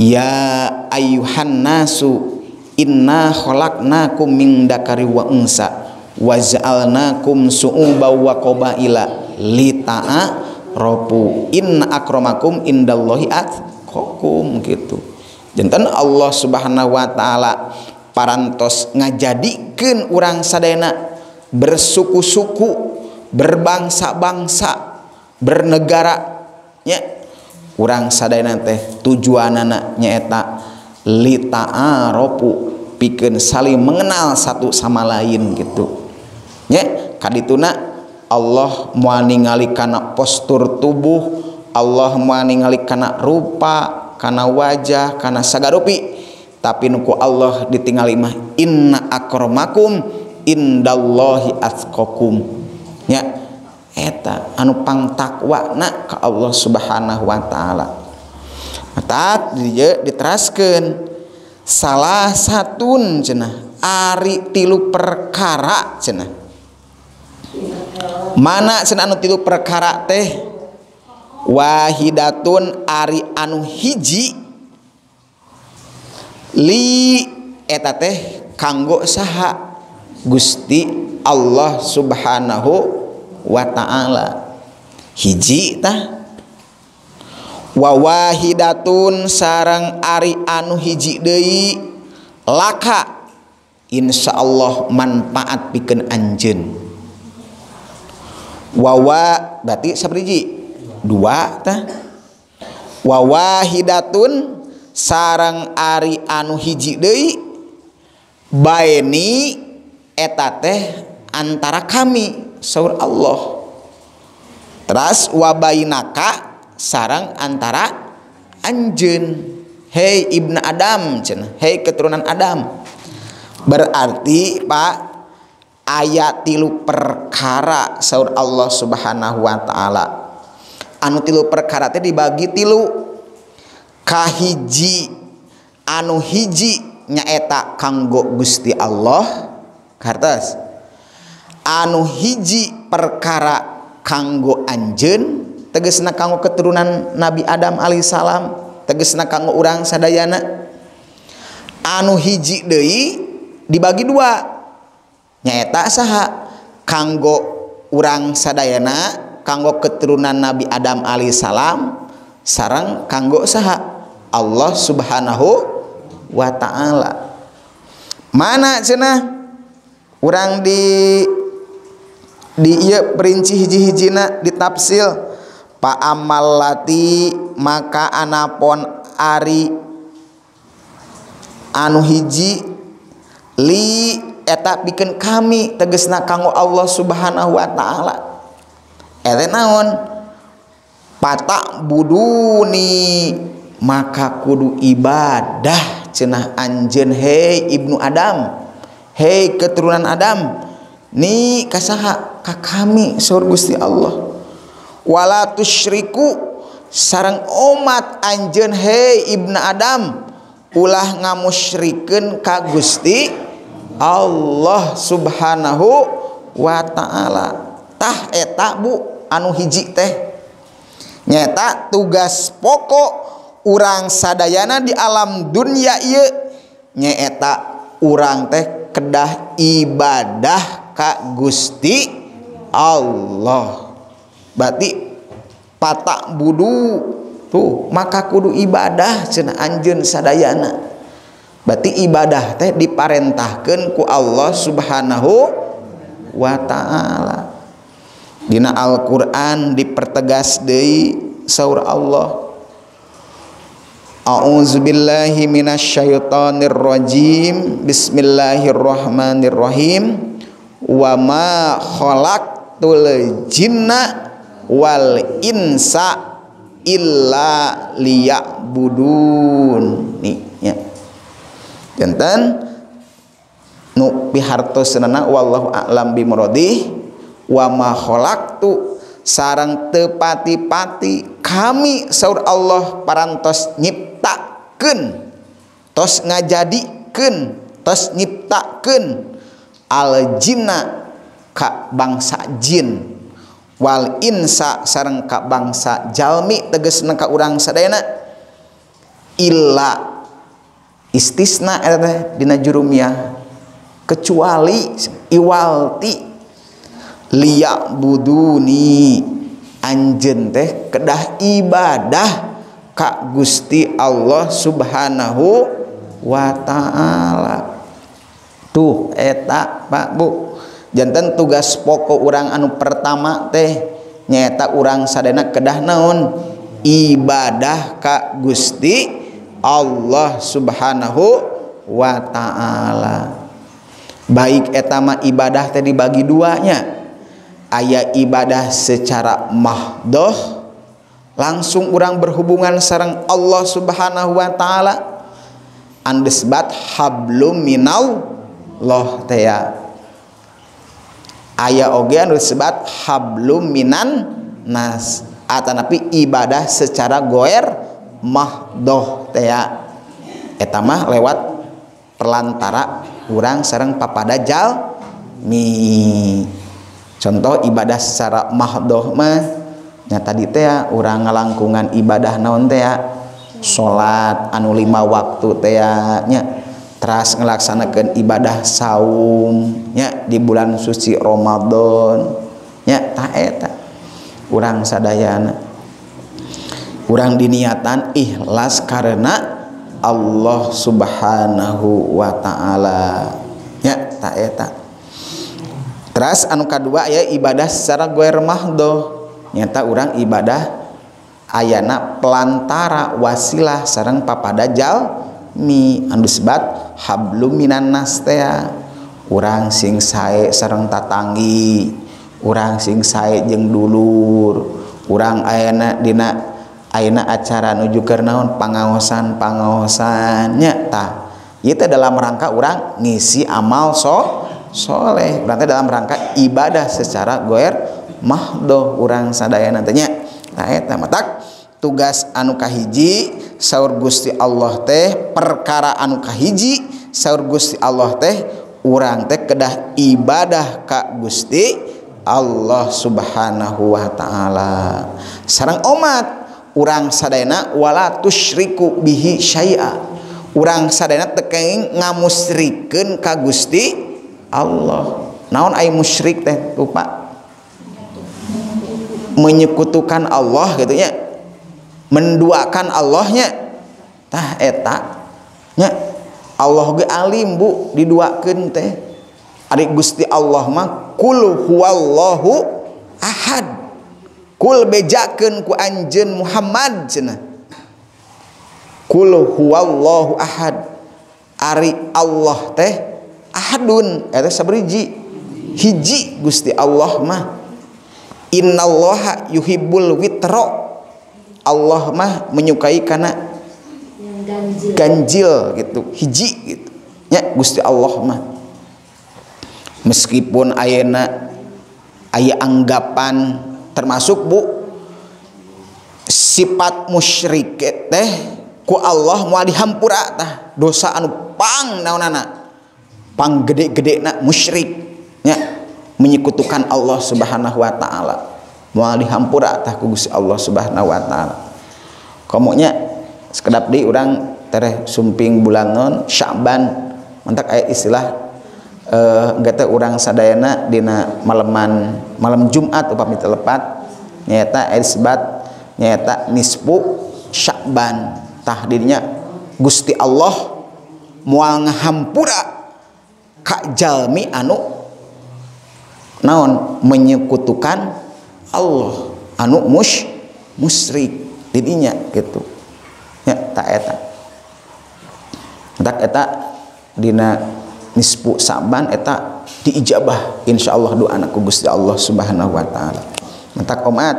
ya ayuhan nasu inna khalaqnakum min dakari wa unsa wa ja'alnakum su'uba wa qabaila lita'a robu inna akramakum indallahi atqakum gitu. Jantan Allah subhanahu wa ta'ala parantos ngajadikan orang sadena bersuku-suku berbangsa-bangsa bernegaranya orang sadana teh tujuan anak nyaeta litaaropu bikin saling mengenal satu sama lain gitu ya kadituna Allah mau ningali karena postur tubuh Allah mau ningali karena rupa karena wajah karena sagarupi tapi nuku Allah ditinggali mah inna akromakum indallahi atqakum. Ya eta anu pangtakwana ka Allah Subhanahu wa taala. Mata dia diteraskeun salah satun cenah ari tilu perkara cenah. Mana cenah anu tilu perkara teh? Wahidatun ari anu hiji. li eta teh kanggo saha Gusti Allah subhanahu wa ta'ala. Hiji tah. Wawahidatun sarang ari anu hiji deui laka Insya Allah manfaat bikin anjen wawa berarti sapriji dua tah. Wawahidatun sarang Ari anu hiji deui baeni eta teh antara kami Saur Allah. Teras wabainaka sarang antara anjeun. Hei Ibnu Adam cen Hei keturunan Adam. Berarti Pak ayat tilu perkara Saur Allah Subhanahu Wa Ta'ala. Anu tilu perkara teh dibagi tilu. kahiji. Anu hiji nyaeta kanggo Gusti Allah. Kartas. Anu hiji perkara kanggo Anjen tegesna kanggo keturunan Nabi Adam Alaihissalam tegesna kanggo urang sadayana. Anu hiji Dei dibagi dua nyaeta saha kanggo urang sadayana kanggo keturunan Nabi Adam Alaihissalam sarang kanggo saha. Allah subhanahu Wa Ta'ala. Mana cenah? Orang di di iya perinci hiji-hijina ditafsil Pak amal lati maka anapon ari anu hiji li eta bikin kami tegesna kanggo Allah subhanahu wa ta'ala. Eta naon? Patak buduni maka kudu ibadah cenah anjen Hei Ibnu Adam. Hei keturunan Adam. Ni kasaha? Ka kami sur Gusti Allah. Wala tusyriku sarang umat anjen Hei Ibnu Adam ulah ngamusyrikeun ka Gusti Allah subhanahu wa ta'ala. Tah eta bu anu hiji teh. Nyata tugas pokok urang sadayana di alam dunia ieu. Nyaeta urang teh kedah ibadah ka Gusti Allah. Berarti patak budu tuh maka kudu ibadah cenah anjeun sadayana. Berarti ibadah teh diparentahkeun ku Allah subhanahu wa ta'ala. Dina Al-Quran dipertegas deui saur Allah. A'udzubillahi minasyaitonir rajim. Bismillahirrahmanirrahim. Wa ma khalaqtul jinna wal insa illa liya'budun. Nih ya. Jantan nu pihartosna wallahu a'lam bimuradi. Wa ma khalaqtu sarang tepati-pati kami saur Allah parantos nyiptakeun tos ngajadikeun tos nyiptakeun al jinna ka bangsa jin. Wal insa sareng ka bangsa jalmi tegesna ka urang sadayana. Illa istisna eta dina jurumiyah kecuali iwalti liya buduni anjen teh kedah ibadah Kak Gusti Allah subhanahu wa ta'ala. Tuh eta Pak Bu. Jantan tugas pokok orang anu pertama teh nyata orang sadana kedah naon? Ibadah Ka Gusti Allah subhanahu wa ta'ala. Baik etama ibadah teh dibagi duanya. Ayat ibadah secara mahdoh langsung orang berhubungan sarang Allah subhanahu wa ta'ala. Andesbat hablum minal loh teya ayat oge anu disebut hablum minan nas. Atanapi ibadah secara goer mahdoh teya etama lewat perlantara orang sarang papada jal mi. Contoh ibadah secara mahdoh mah nya tadi teh orang ngalangkungan ibadah naon teh salat anu lima waktu tehnya teras ngelaksanakan ibadah saum nya di bulan suci Ramadan nya tak eta. Urang sadayana. Kurang diniatan ikhlas karena Allah subhanahu Wa ta'ala ya, tak eta. Teras anu kedua ya ibadah secara gue remah doh. nyata orang ibadah ayana pelantara wasilah sarang papada jalmi anu sebat hablum minan nastea urang sing sae sareng tatanggi urang sing sae jeung dulur urang ayana dina ayana acara nuju keur naon pangaosan pangaosannya ta itu dalam rangka orang ngisi amal so soleh. Berarti dalam rangka ibadah secara goer mahdoh kurang sadaya nantinya. Matak tugas anu kahiji saur Gusti Allah teh perkara anu kahiji saur Gusti Allah teh urang teh kedah ibadah Ka Gusti Allah subhanahu Wa ta'ala. Sarang umat urang sadayana wala tusyriku bihi syai'a. Urang sadayana tekeng ngamusriken Ka Gusti Allah. Naon ay musyrik teh lupa. menyekutukan Allah gitunya menduakan Allahnya. Tah eta. Nya Allah ge alim bu diduakeun teh. Ari Gusti Allah mah kul huwallahu ahad. Kul bejakeun ku anjeun Muhammad cenah. Kul huwallahu ahad. Ari Allah teh ahadun eta sabriji. Hiji Gusti Allah mah. Innallaha yuhibbul witra. Allah mah menyukai kana ganjil. ganjil gitu hiji gitu. Ya Gusti Allah mah. Meskipun ayana aya anggapan termasuk Bu sifat musyrik teh ku Allah mau dihampura tah dosa anu pang naonana pang gede-gede nak musyrik. Nya menyekutukan Allah Subhanahu wa taala. Moal dihampura tah ku Gusti Allah Subhanahu wa taala. Komonya sekedap di urang tereh sumping bulangon Syaban mentak aya istilah eh uh, teh urang sadayana dina maleman malam Jumat upami telepat nyata isbat nyata nisfu Syaban tah dirinya Gusti Allah mual ngahampura kak jalmi anu naon? Menyekutukan Allah. Anu mus musyrik didinya gitu. Ya tak eta. Tak eta dina nispu saban eta diijabah insyaallah doa anakku Gusti Allah Subhanahu wa taala. Mentak umat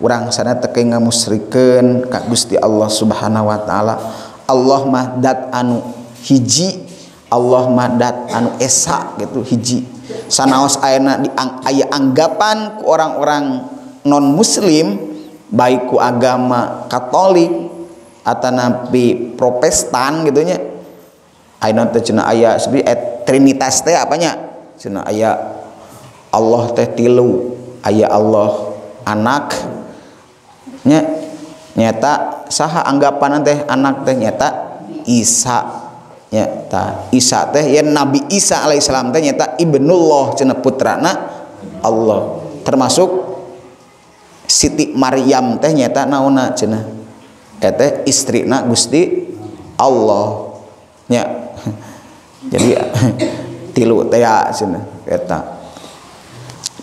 urang sana teke ngamusrikeun ka Gusti Allah Subhanahu wa taala. Allah mah dat anu hiji Allah mah dat anu esa gitu hiji. Sanaos ayana di aya anggapan ku orang-orang non muslim baik ku agama Katolik atau nabi Protestan gitunya Aina teh cenah aya trinitas teh apanya? Cenah aya Allah teh tilu aya Allah anak nya. Nyata saha anggapan teh anak teh? Nyata Isa nyata Isa teh ya Nabi Isa alaihissalam teh nyata ibnullah cenah putrana Allah. Termasuk Siti Maryam teh nyata naona cenah. Eta istrina Gusti Allah. Nya [LAUGHS] jadi [LAUGHS] tilu teh cenah eta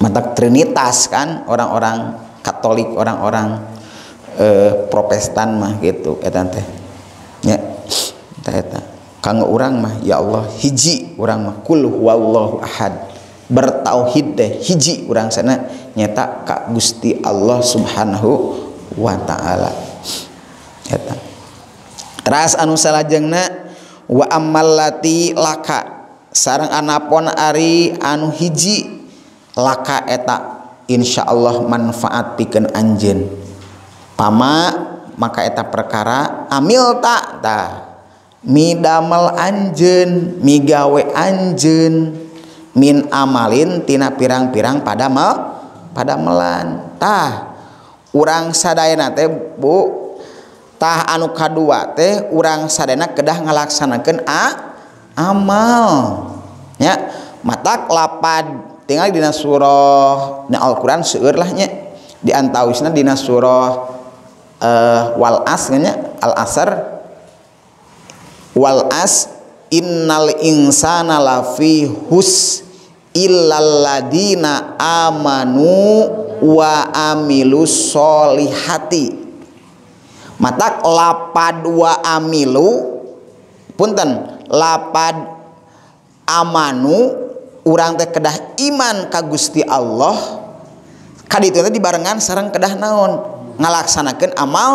mata trinitas kan orang-orang Katolik orang-orang eh, Protestan mah gitu eta teh. Nya eta eta kanggo orang mah ya Allah hiji orang mah. Kul huwallahu ahad. Bertauhid deh hiji orang sana. Nyata ka Gusti Allah Subhanahu wa taala. Nyata. Teras anu salajengna wa ammallati laka. Sarang anapon ari anu hiji laka eta. Insyaallah manfaat pikeun anjeun. Pama maka eta perkara amil tak tah midamel Anjen migawe Anjen min amalin tina pirang-pirang pada mal pada melantah urang sadayana teh bu. Tah anu kadua teh urang sadayana kedah ngalaksanakan a amal. Ya matak lapad tinggal Dina surah nah Alquran di antawisna Dina surah uh, eh, Wal asnya al-asr. Wal as innal insana lafi hus illal ladina amanu wa amilus solihati. Mata lapad wa amilu punten lapad amanu urang teh kedah iman ka Gusti Allah kaditu teh dibarengan sareng kedah naon? Ngalaksanakeun amal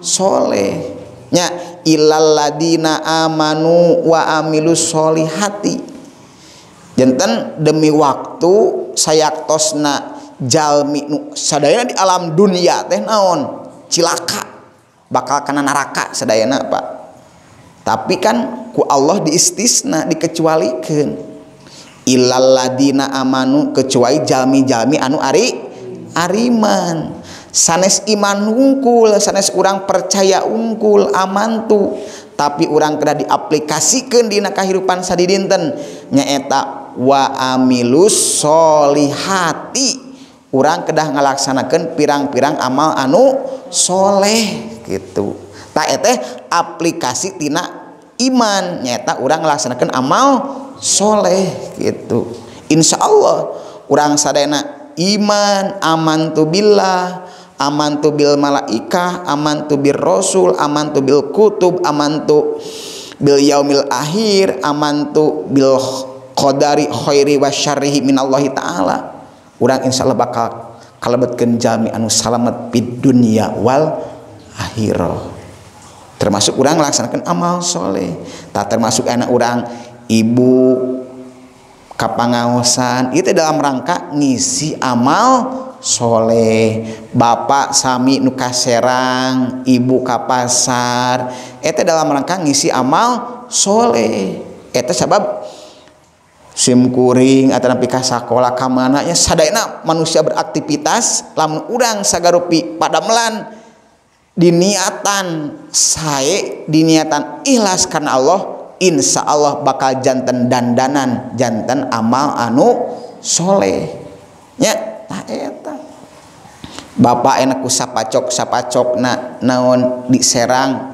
soleh nya illal ladina amanu wa amilus solihati. Jenten demi waktu sayaktosna jalmi nu sadayana di alam dunia teh naon? Cilaka bakal kena neraka sadayana pak. Tapi kan ku Allah diistisna dikecualikan. Ilalladina amanu kecuali jalmi-jalmi anu ari ariman. sanes iman unggul sanes urang percaya unggul amantu. Tapi urang kena diaplikasikan di kehidupan sadidinten. Nyaeta wa amilus solihati. Urang kedah ngalaksanakan pirang-pirang amal anu soleh gitu. Tak teh aplikasi tina iman. Nyata urang ngelaksanakan amal soleh gitu. Insya Allah urang sadena iman aman tu billah. Aman tu bil malaikah aman tu bir rasul aman tu bil kutub aman tu bil yaumil akhir aman tu bil qadari khairi wa syarrihi minallahi taala. Urang insyaallah bakal kalebetkeun jami anu salamet pid dunya wal akhirah termasuk orang melaksanakan amal soleh. Tak termasuk anak orang ibu kapangaosan. Itu dalam rangka ngisi amal Soleh. Bapak Sami Nuka Serang Ibu Kapasar eta dalam rangka ngisi amal soleh. Eta sabab simkuring atau napi kasakola kamananya sadayana manusia beraktivitas lamun urang sagarupi pada melan diniatan saya diniatan ikhlas karena Allah insya Allah bakal jantan dandanan jantan amal anu soleh. Ya Bapak enakku sapacok sapacok na naon diserang.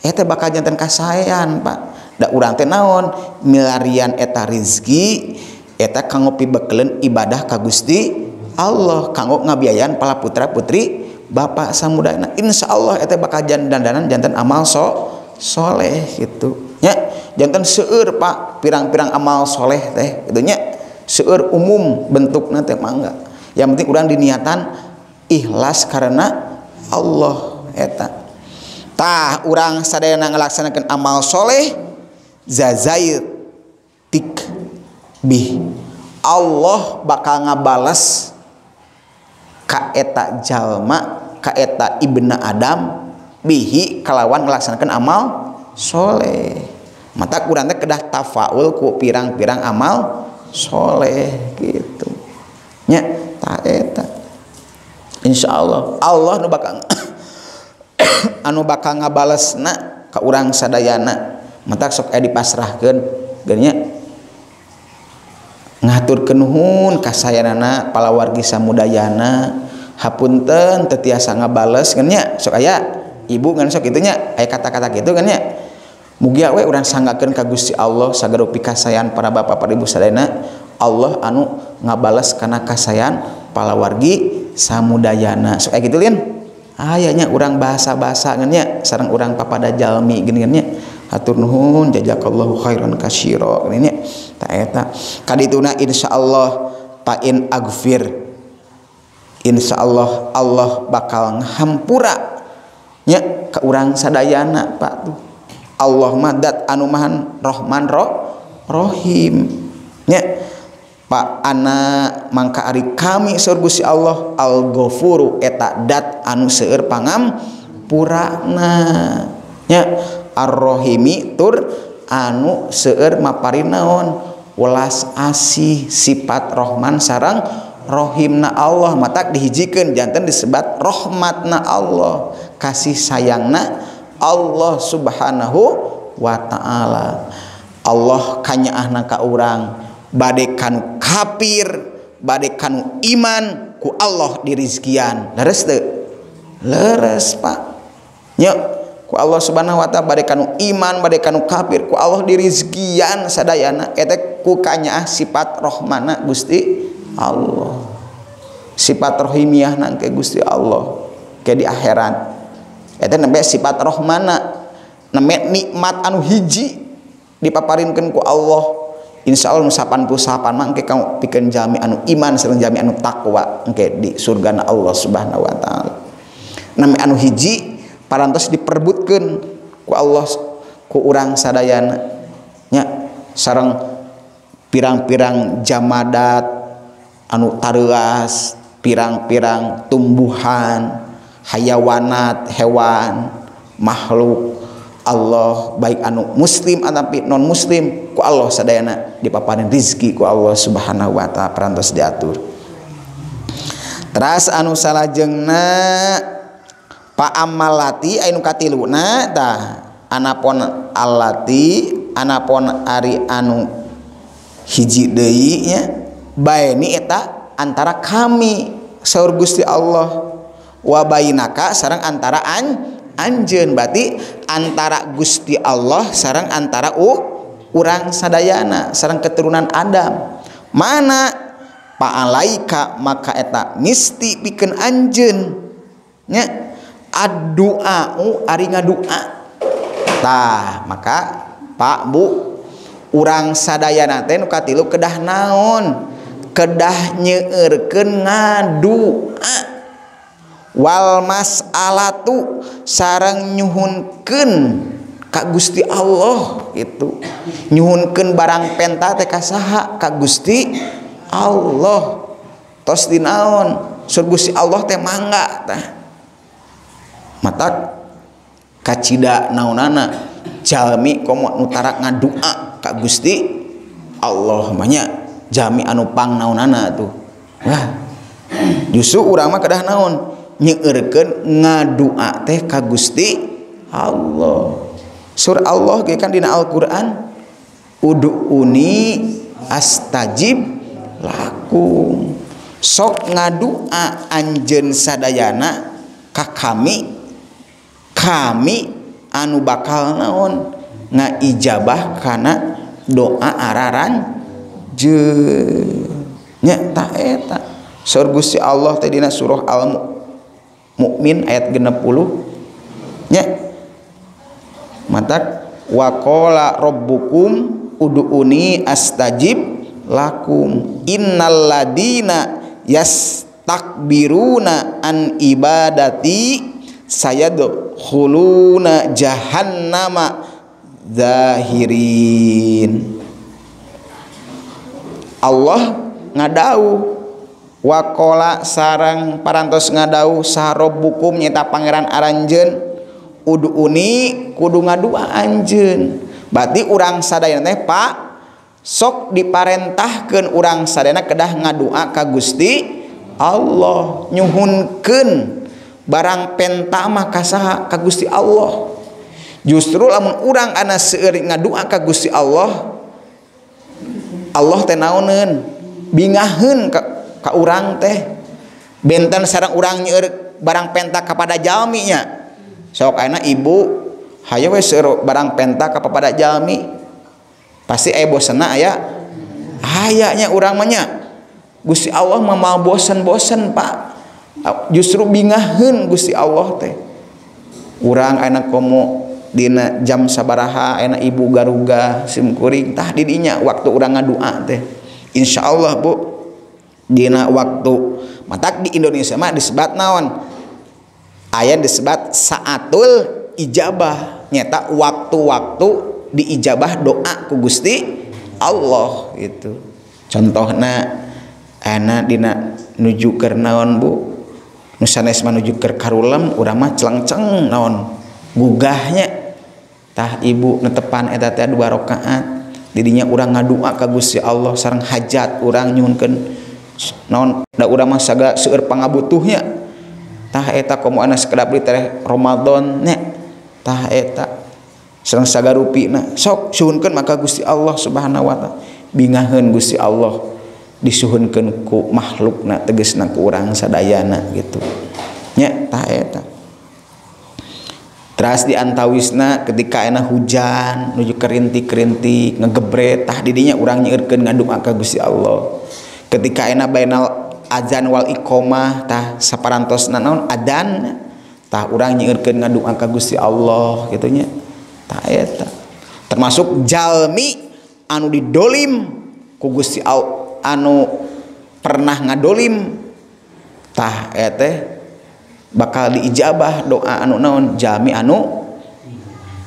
Eta bakal jantan kasayan Pak. Da urang teh naon? Milarian eta rizki eta kanggo pibekelen ibadah ka Gusti Allah. Kanggo ngabiayan pala putra putri bapak samudana insya Allah eta bakal dandanan jantan amal so soleh gitu. Ya jantan seueur pak. Pirang-pirang amal soleh teh gitu nya. Seueur umum bentuk nanti mangga. Yang penting orang diniatan ikhlas karena Allah eta. Tah orang sadayana ngelaksanakan amal soleh zazair tik bih. Allah bakal ngabales ka eta jalma ka eta ibna Adam bihi kalawan melaksanakan amal soleh. Mata kurang teh kedah tafaul ku pirang-pirang amal soleh gitu. Nya Insya Allah Allah nu bakal [COUGHS] anu bakal ngabales na ke urang sadayana. Mentak sok eh dipasrahkan gernya ngatur kenuhun kasayanana palawargi samudayana. Hapunten tetiasa ngabales gernya sok aya ibu ngan sok itunya aya kata-kata gitu gernya mugia we urang sanggakeun ka Gusti Allah sagero pikasayan para bapak para ibu sadayana. Allah anu ngabales kana kasayan palawargi samudayana. So kayak gitu lian ayahnya orang bahasa bahasa kan nya sareng orang papada jalmi gini nya hatur nuhun jazakallahu khairan kasyiro gini tak eta kadituna insyaallah ta'in agfir insyaallah Allah bakal ngahampura nya ke urang sadayana pak tuh Allah madat anumahan rohman roh rohim nya Pak anak Mangka Ari kami surgusi Allah al-ghafuru eta dat anu seueur pangam purana. Nya arrohimi tur anu seueur maparin naon welas asih sifat Rohman sarang rohimna Allah matak dihijikan jantan disebat rahmatna Allah kasih sayangna Allah subhanahu wa ta'ala. Allah kanya ahna ka urang. badai kanu kafir badai kanu iman ku Allah dirizkian leres teu leres Pak. Nya ku Allah subhanahu wa ta'ala badai kanu iman badai kanu kafir ku Allah dirizkian sadayana. Eta ku kanyaah sifat rohmana Gusti Allah. Sifat rohimiah nang ke Gusti Allah ke di akhirat. Eta nembe sifat rohmana nembe nikmat anu hiji dipaparinkeun ku Allah. Insya Allah nusapan pusapan mah engke kamu pikeun jami anu iman sareng jami anu takwa engke di surga Allah Subhanahu wa taala. Nami anu hiji parantos diperbutkan ku Allah ku urang sadayana nya sareng pirang-pirang jamadat anu taruas pirang-pirang tumbuhan hayawanat hewan makhluk Allah baik anu muslim tapi non muslim ku Allah sadayana dipaparin rizki ku Allah subhanahu wa ta'ala perantos diatur. Teras anu salajengna pak amalati ainu katiluna tah anapon alati anapon ari anu hiji deui nya baini eta antara kami saur Gusti Allah. Wa bainaka sareng antara an Anjen berarti antara Gusti Allah sarang antara U kurang sadayana sarang keturunan Adam mana paalaika maka eta misti anjeun. nya? adua ari ngadua tah maka Pak Bu urang sadayana teh nu katilu kedah naon kedah nyeueurkeun ngadu'a wal alatu sarang nyuhunkeun Ka Gusti Allah itu nyuhunkeun barang penta teh Ka Gusti Allah. Tos dinaon surgusi Allah teh mangga teh mata kacida naonana jalmi komo nutara ngadua Ka Gusti Allah banyak Jami anupang naonana tuh. Wah [CLEARS THROAT] justru urama kedah naon? nyiurkan ngadua teh ka Gusti Allah. Sur Allah ge kan dina Al-Qur'an uduuni astajib lakum. Sok ngadua anjeun sadayana ka kami kami anu bakal naon? Ngaijabah kana doa araran je. Nya ta eta. Sur Gusti Allah teh dina surah al mukmin ayat 60 nya. Mata waqala rabbukum ud'uni astajib lakum. Innal ladina yastakbiruna an ibadati sayadkhuluna jahannama zahirin. Allah ngadau. wakola sarang parantos ngadau sarob hukum nyita Pangeran Aranjen Udu Uni kudu ngadua Anjen berarti urang sadayana teh Pak sok diparentahkan urang sadayana kedah ngadua ka Gusti Allah. Nyuhunkan barang pentama kasaha ka Gusti Allah. Justru lamun urang ana seueur ngadua ka Gusti Allah Allah tenaunen bingaheun ka ka urang teh. Benten sareng urang nyer barang pentak kepada jalminya sok ayeuna ibu hayo we barang pentak kepada jalmi. Pasti aya bosena aya. Hayanya urang mah nya. Gusti Allah mah mau bosen-bosen pak. Justru bingahun Gusti Allah teh. Urang ayeuna komo dina jam sabaraha enak ibu garuga simkuring tah didinya waktu urang ngadua teh. Insya Allah bu. Dina waktu. Matak di Indonesia mah disebat naon? Ayat disebat saatul ijabah. Nyata waktu-waktu diijabah doa ku Gusti Allah itu contohnya enak dina nuju ke naon bu? Nusanes menuju ke karulam urang mah celengceng naon? Gugahnya. Tah ibu netepan eta teh dua rakaat. Didinya urang ngadua ka Gusti Allah sareng hajat urang nyuhunkeun non da urang mah saga seueur pangabutuhnya. Tah eta komoana sekedap di teh Ramadan nya. Tah eta sareng saga rupina sok suhunkeun maka Gusti Allah Subhanahu wa taala. Bingaheun Gusti Allah. Disuhunkeun ku makhlukna tegasna ku urang sadayana gitu. Nya tah eta. Teras diantawisna ketika enak hujan nuju kerintik-kerintik ngegebret tah didinya urang nyeurkeun ngaduk ka Gusti Allah. ketika enak Bainal adzan Wal iqomah tah saparantos naon? Adantah urang nyeurkeun ngadua ka Gusti Allah kitu nya. Tah eta termasuk Jalmi anu didolim ku Gusti Allah anu pernah ngadolim. Tah eta bakal diijabah doa anu naon? Jami anu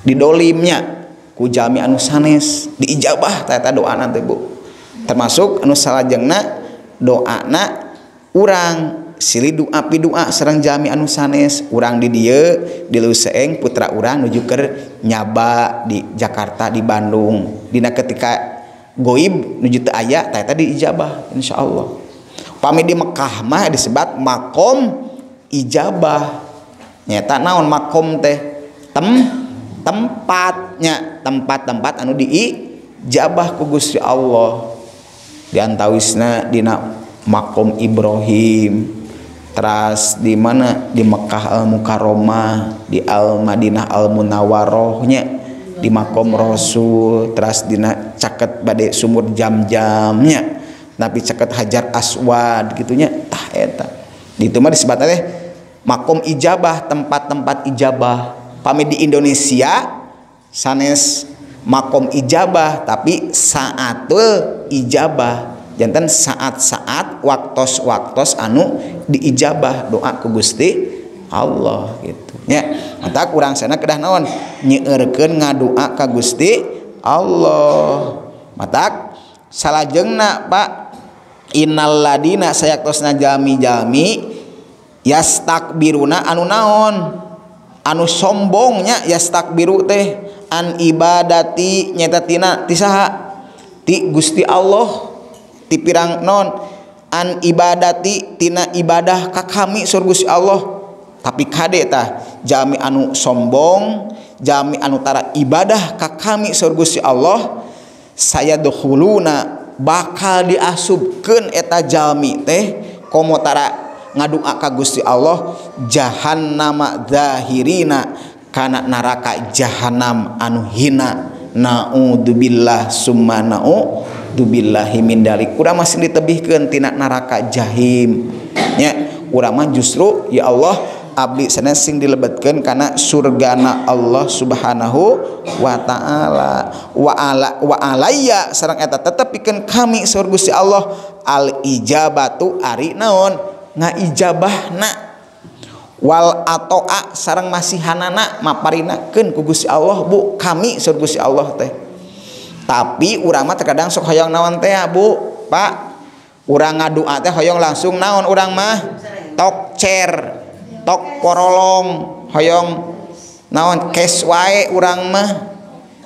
didolimnya ku Jami anu sanes. Diijabah tata doa nanti Bu. termasuk anu salajengna doa na urang. Siri doa pi doa serang jami anu sanes. Urang di dieu di Luseeng putra urang nuju keur nyaba di Jakarta di Bandung. Dina ketika goib nuju teu aya tah tadi ijabah insyaallah. Pami di Mekah mah disebut makom ijabah. Nyata naon makom teh? Tem tempatnya. Tempat-tempat anu diijabah ku Gusti Allah. diantawisna dina makom Ibrahim teras di mana? Di Mekkah al Mukarromah di Al Madinah al Munawarohnya di makom Rasul teras dina caket badai sumur jam-jamnya tapi caket hajar aswad gitunya. Tah eta. Di itu mah disebutna teh makom ijabah tempat-tempat ijabah. Pamit di Indonesia sanes makom ijabah tapi saatul ijabah. Jantan saat-saat waktos-waktos anu diijabah doa ke Gusti Allah gitu. Ya mata kurang sana kedah naon? Nyeurekeun ngadua ka Gusti Allah. Mata salajengna Pak. Innal ladina sayaktosna jami-jami yastakbiruna anu naon? anu sombongnya yastak biru teh an ibadati nyatatina tisaha. Ti Gusti Allah ti pirang non an ibadati tina ibadah ka kami sur Gusti Allah. Tapi kade tah jami anu sombong jami anu tara ibadah ka kami sur Gusti Allah saya dahuluna bakal diasubken eta Jami teh komo tara ngadua ka Gusti Allah jahannama zahirina kana neraka jahanam anu hina. Naudzubillah summa naudzubillahi min dalik. Urang masih ditebihkeun tina neraka jahim. Nya urang mah justru ya Allah abdi sanes sing dilebetkeun kana surgana Allah Subhanahu wa taala. Wa ala wa alayya sareng eta tetepikeun kami surga Gusti Allah. Al ijabatu ari naon? ngaijabahna wal atoa sarang masihanana maparinakeun ku Gusti Allah Bu. Kami sur Gusti Allah teh. Tapi urang mah terkadang sok hoyong naon teh Bu? Pak urang ngadua teh hoyong langsung naon urang mah? Tok cer tok porolong hoyong naon? Kes wae urang mah.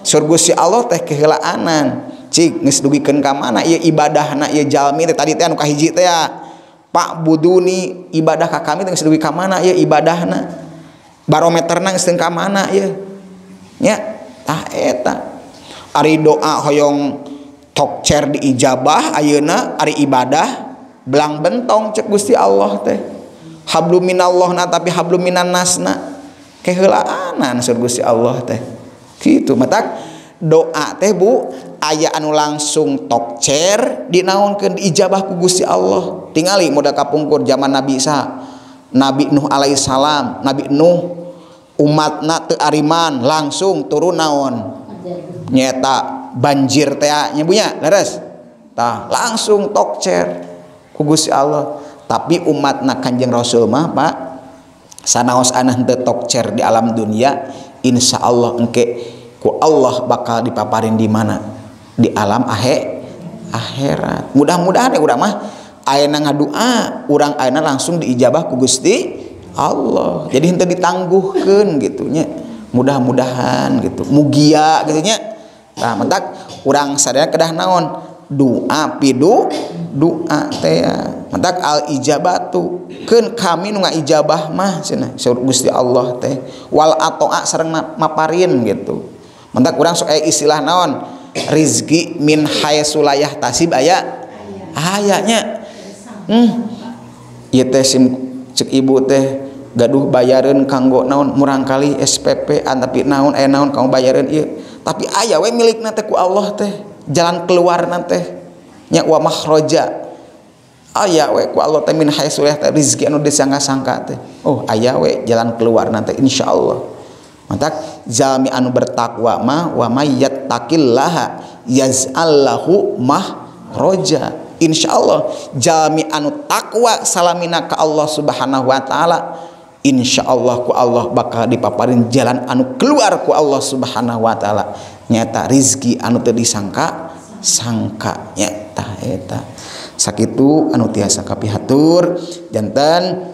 Sur Gusti Allah teh kehelaanan cik geus dugikeun ka mana? Ieu ibadahna ieu jalmi teh. Tadi teh anu kahiji teh ya. Pak buduni ibadah ka kami tengah sedugi ka mana ieu ibadahna. Barometerna geus sedeng ka mana ieu? Nya, tah eta. Ari doa hoyong tok cer di ijabah ayeuna ari ibadah belang bentong cek Gusti Allah teh. Hablu minallahna tapi hablu minannasna. Keheulaan sur Gusti Allah teh. Gitu matak doa teh Bu. Aya anu langsung tokcer dinaonkan ijabah ku Gusti Allah. Tingali muda kapungkur zaman Nabi Isa. Nabi Nuh alaihissalam Nabi Nuh umatna teu Ariman langsung turun naon? Nyeta banjir teaknya punya leres. Tah langsung tokcer ku Gusti Allah. Tapi umatna kanjeng Rasul mah Pak sanaos anah teu tokcer di alam dunia insya Allah engke ku Allah bakal dipaparin di mana? Di alam ahe akhirat. Mudah-mudahan ya udah mah ayana ngadua urang ayana langsung diijabah ku Gusti Allah. Jadi henteu ditangguhkan gitunya mudah-mudahan gitu. Mugia gitunya nah mentak urang sadaya kedah naon? Doa pidu doa teh mentak al ijabatu keun kami nu ijabah mah cenah. Gusti Allah teh. Wal atoa sareng maparin gitu. mentak kurang so, eh, istilah naon? Rizki min hay sulayah tasib aya ayahnya hmm. ieu teh sim cek ibu teh gaduh bayaran kanggo naon? Murang kali SPP an tapi naon eh naon kamu bayaran iya tapi ayah we milik nate ku Allah teh. Jalan keluar nate nya wa mahroja. Ayah we ku Allah teh min hay sulayah teh rizki anu disangka-sangka teh. Oh ayah we jalan keluar nate insya Allah. Matak zami anu bertakwa mah wa may yattaqillaha yaz'allahu mahraja. Insyaallah jami anu takwa salamina ka Allah Subhanahu wa taala Insya Allah ku Allah bakal dipaparin jalan anu keluar ku Allah Subhanahu wa taala. Nyata rizki anu tadi sangka sangka. Nyata eta. Sakit anu tiasa kapihatur jantan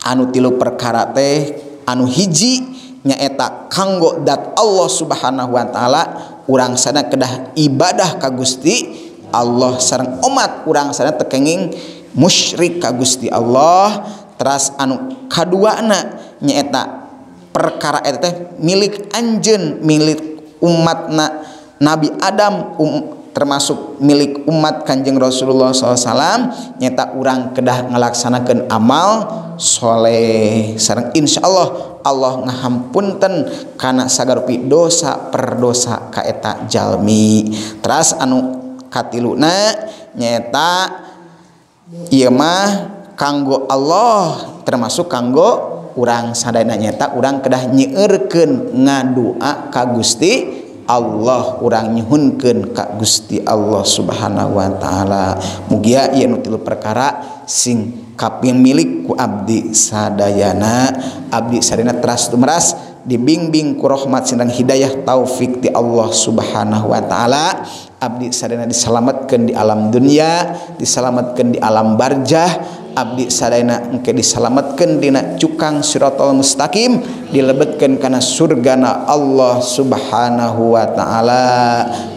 anu tilu perkara teh anu hiji nyaeta kanggo dat Allah subhanahu Wa ta'ala urang sana kedah ibadah ka Gusti Allah. Sareng umat urang sana tekenging musyrik ka Gusti Allah. Teras anu kedua nyaeta perkara teh milik Anjen milik umatna Nabi Adam um, termasuk milik umat Kanjeng Rasulullah SAW nyata urang kedah ngelaksanakan amal soleh. Sarang insya Allah Allah ngahampunten karena sagarupi dosa perdosa kaeta jalmi. Teras anu katiluna nyata iya mah kanggo Allah termasuk kanggo urang. Sadana nyata urang kedah nyiurken ngadua ka Gusti Allah orang nyuhunkeun ka Gusti Allah subhanahu Wa ta'ala. Mugia yen tilu perkara sing kaping milik ku Abdi sadayana. Abdi sadayana teras tumeras dibimbing ku rahmat sindang hidayah taufik di Allah subhanahu wa ta'ala. Abdi sadayana diselamatkeun di alam dunia diselamatkeun di alam barjah Abdi sadayana engke diselamatkan dina cukang siratal mustaqim dilebetkan karena surgana Allah subhanahu wa ta'ala.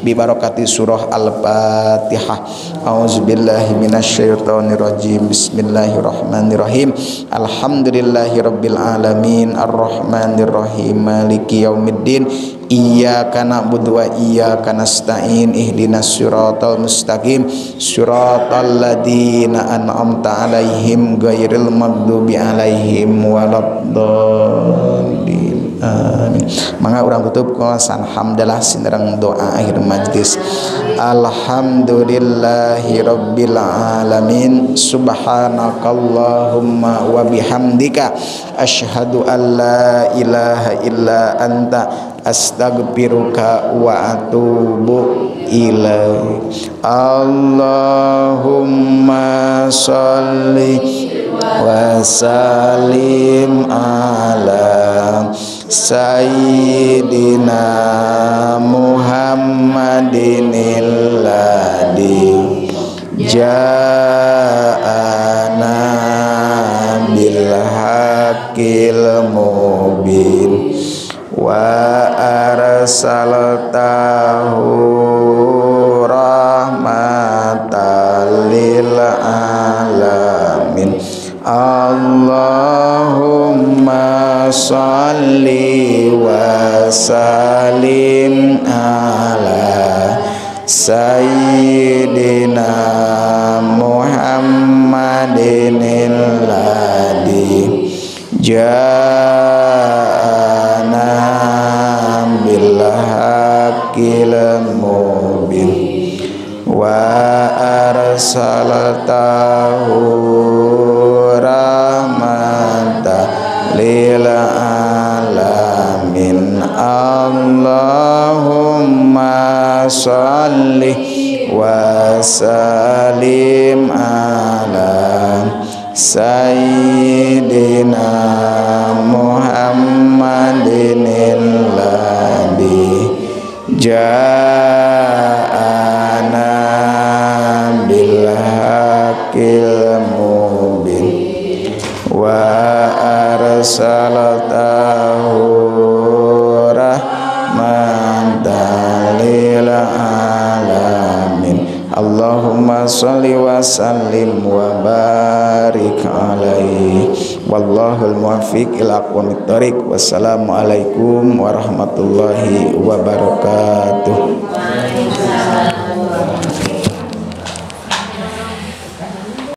Bibarokati surah al-fatihah. Auzubillahi minasyaitonirrajim. Bismillahirrahmanirrahim. Alhamdulillahi rabbil alamin. Arrahmanirrahim. Maliki yaumiddin. Iyyaka na'budu wa iyyaka nasta'in ihdinas siratal mustaqim siratal ladzina an'amta 'alaihim ghairil maghdubi 'alaihim waladdallin. Amin. Mangga urang tutup kuasan hamdalah sinerang doa akhir majlis. Alhamdulillahi rabbil alamin. Subhanakallahumma wa bihamdika. Asyhadu an la ilaha illa anta astaghfiruka wa atubu ilaik Allahumma sholli wa sallim ala sayyidina Muhammadin ladhi ja'ana bil haqqil mubin wa arsaltahu rahmatan lil alamin. Allahumma salli wa sallim ala sayyidina Muhammadin ladhi ja'ana hakil mobil wa arsalatahu rahmata lil alamin Allahumma salli wa salim ala Sayyidina Muhammadinillah kami ja'ana bil mubin. Wa arsalatahu Allahumma salli wa sallim wa barik alaihi. Wallahul muwaffiq ila aqwamit thoriq wassalamu alaikum warahmatullahi wabarakatuh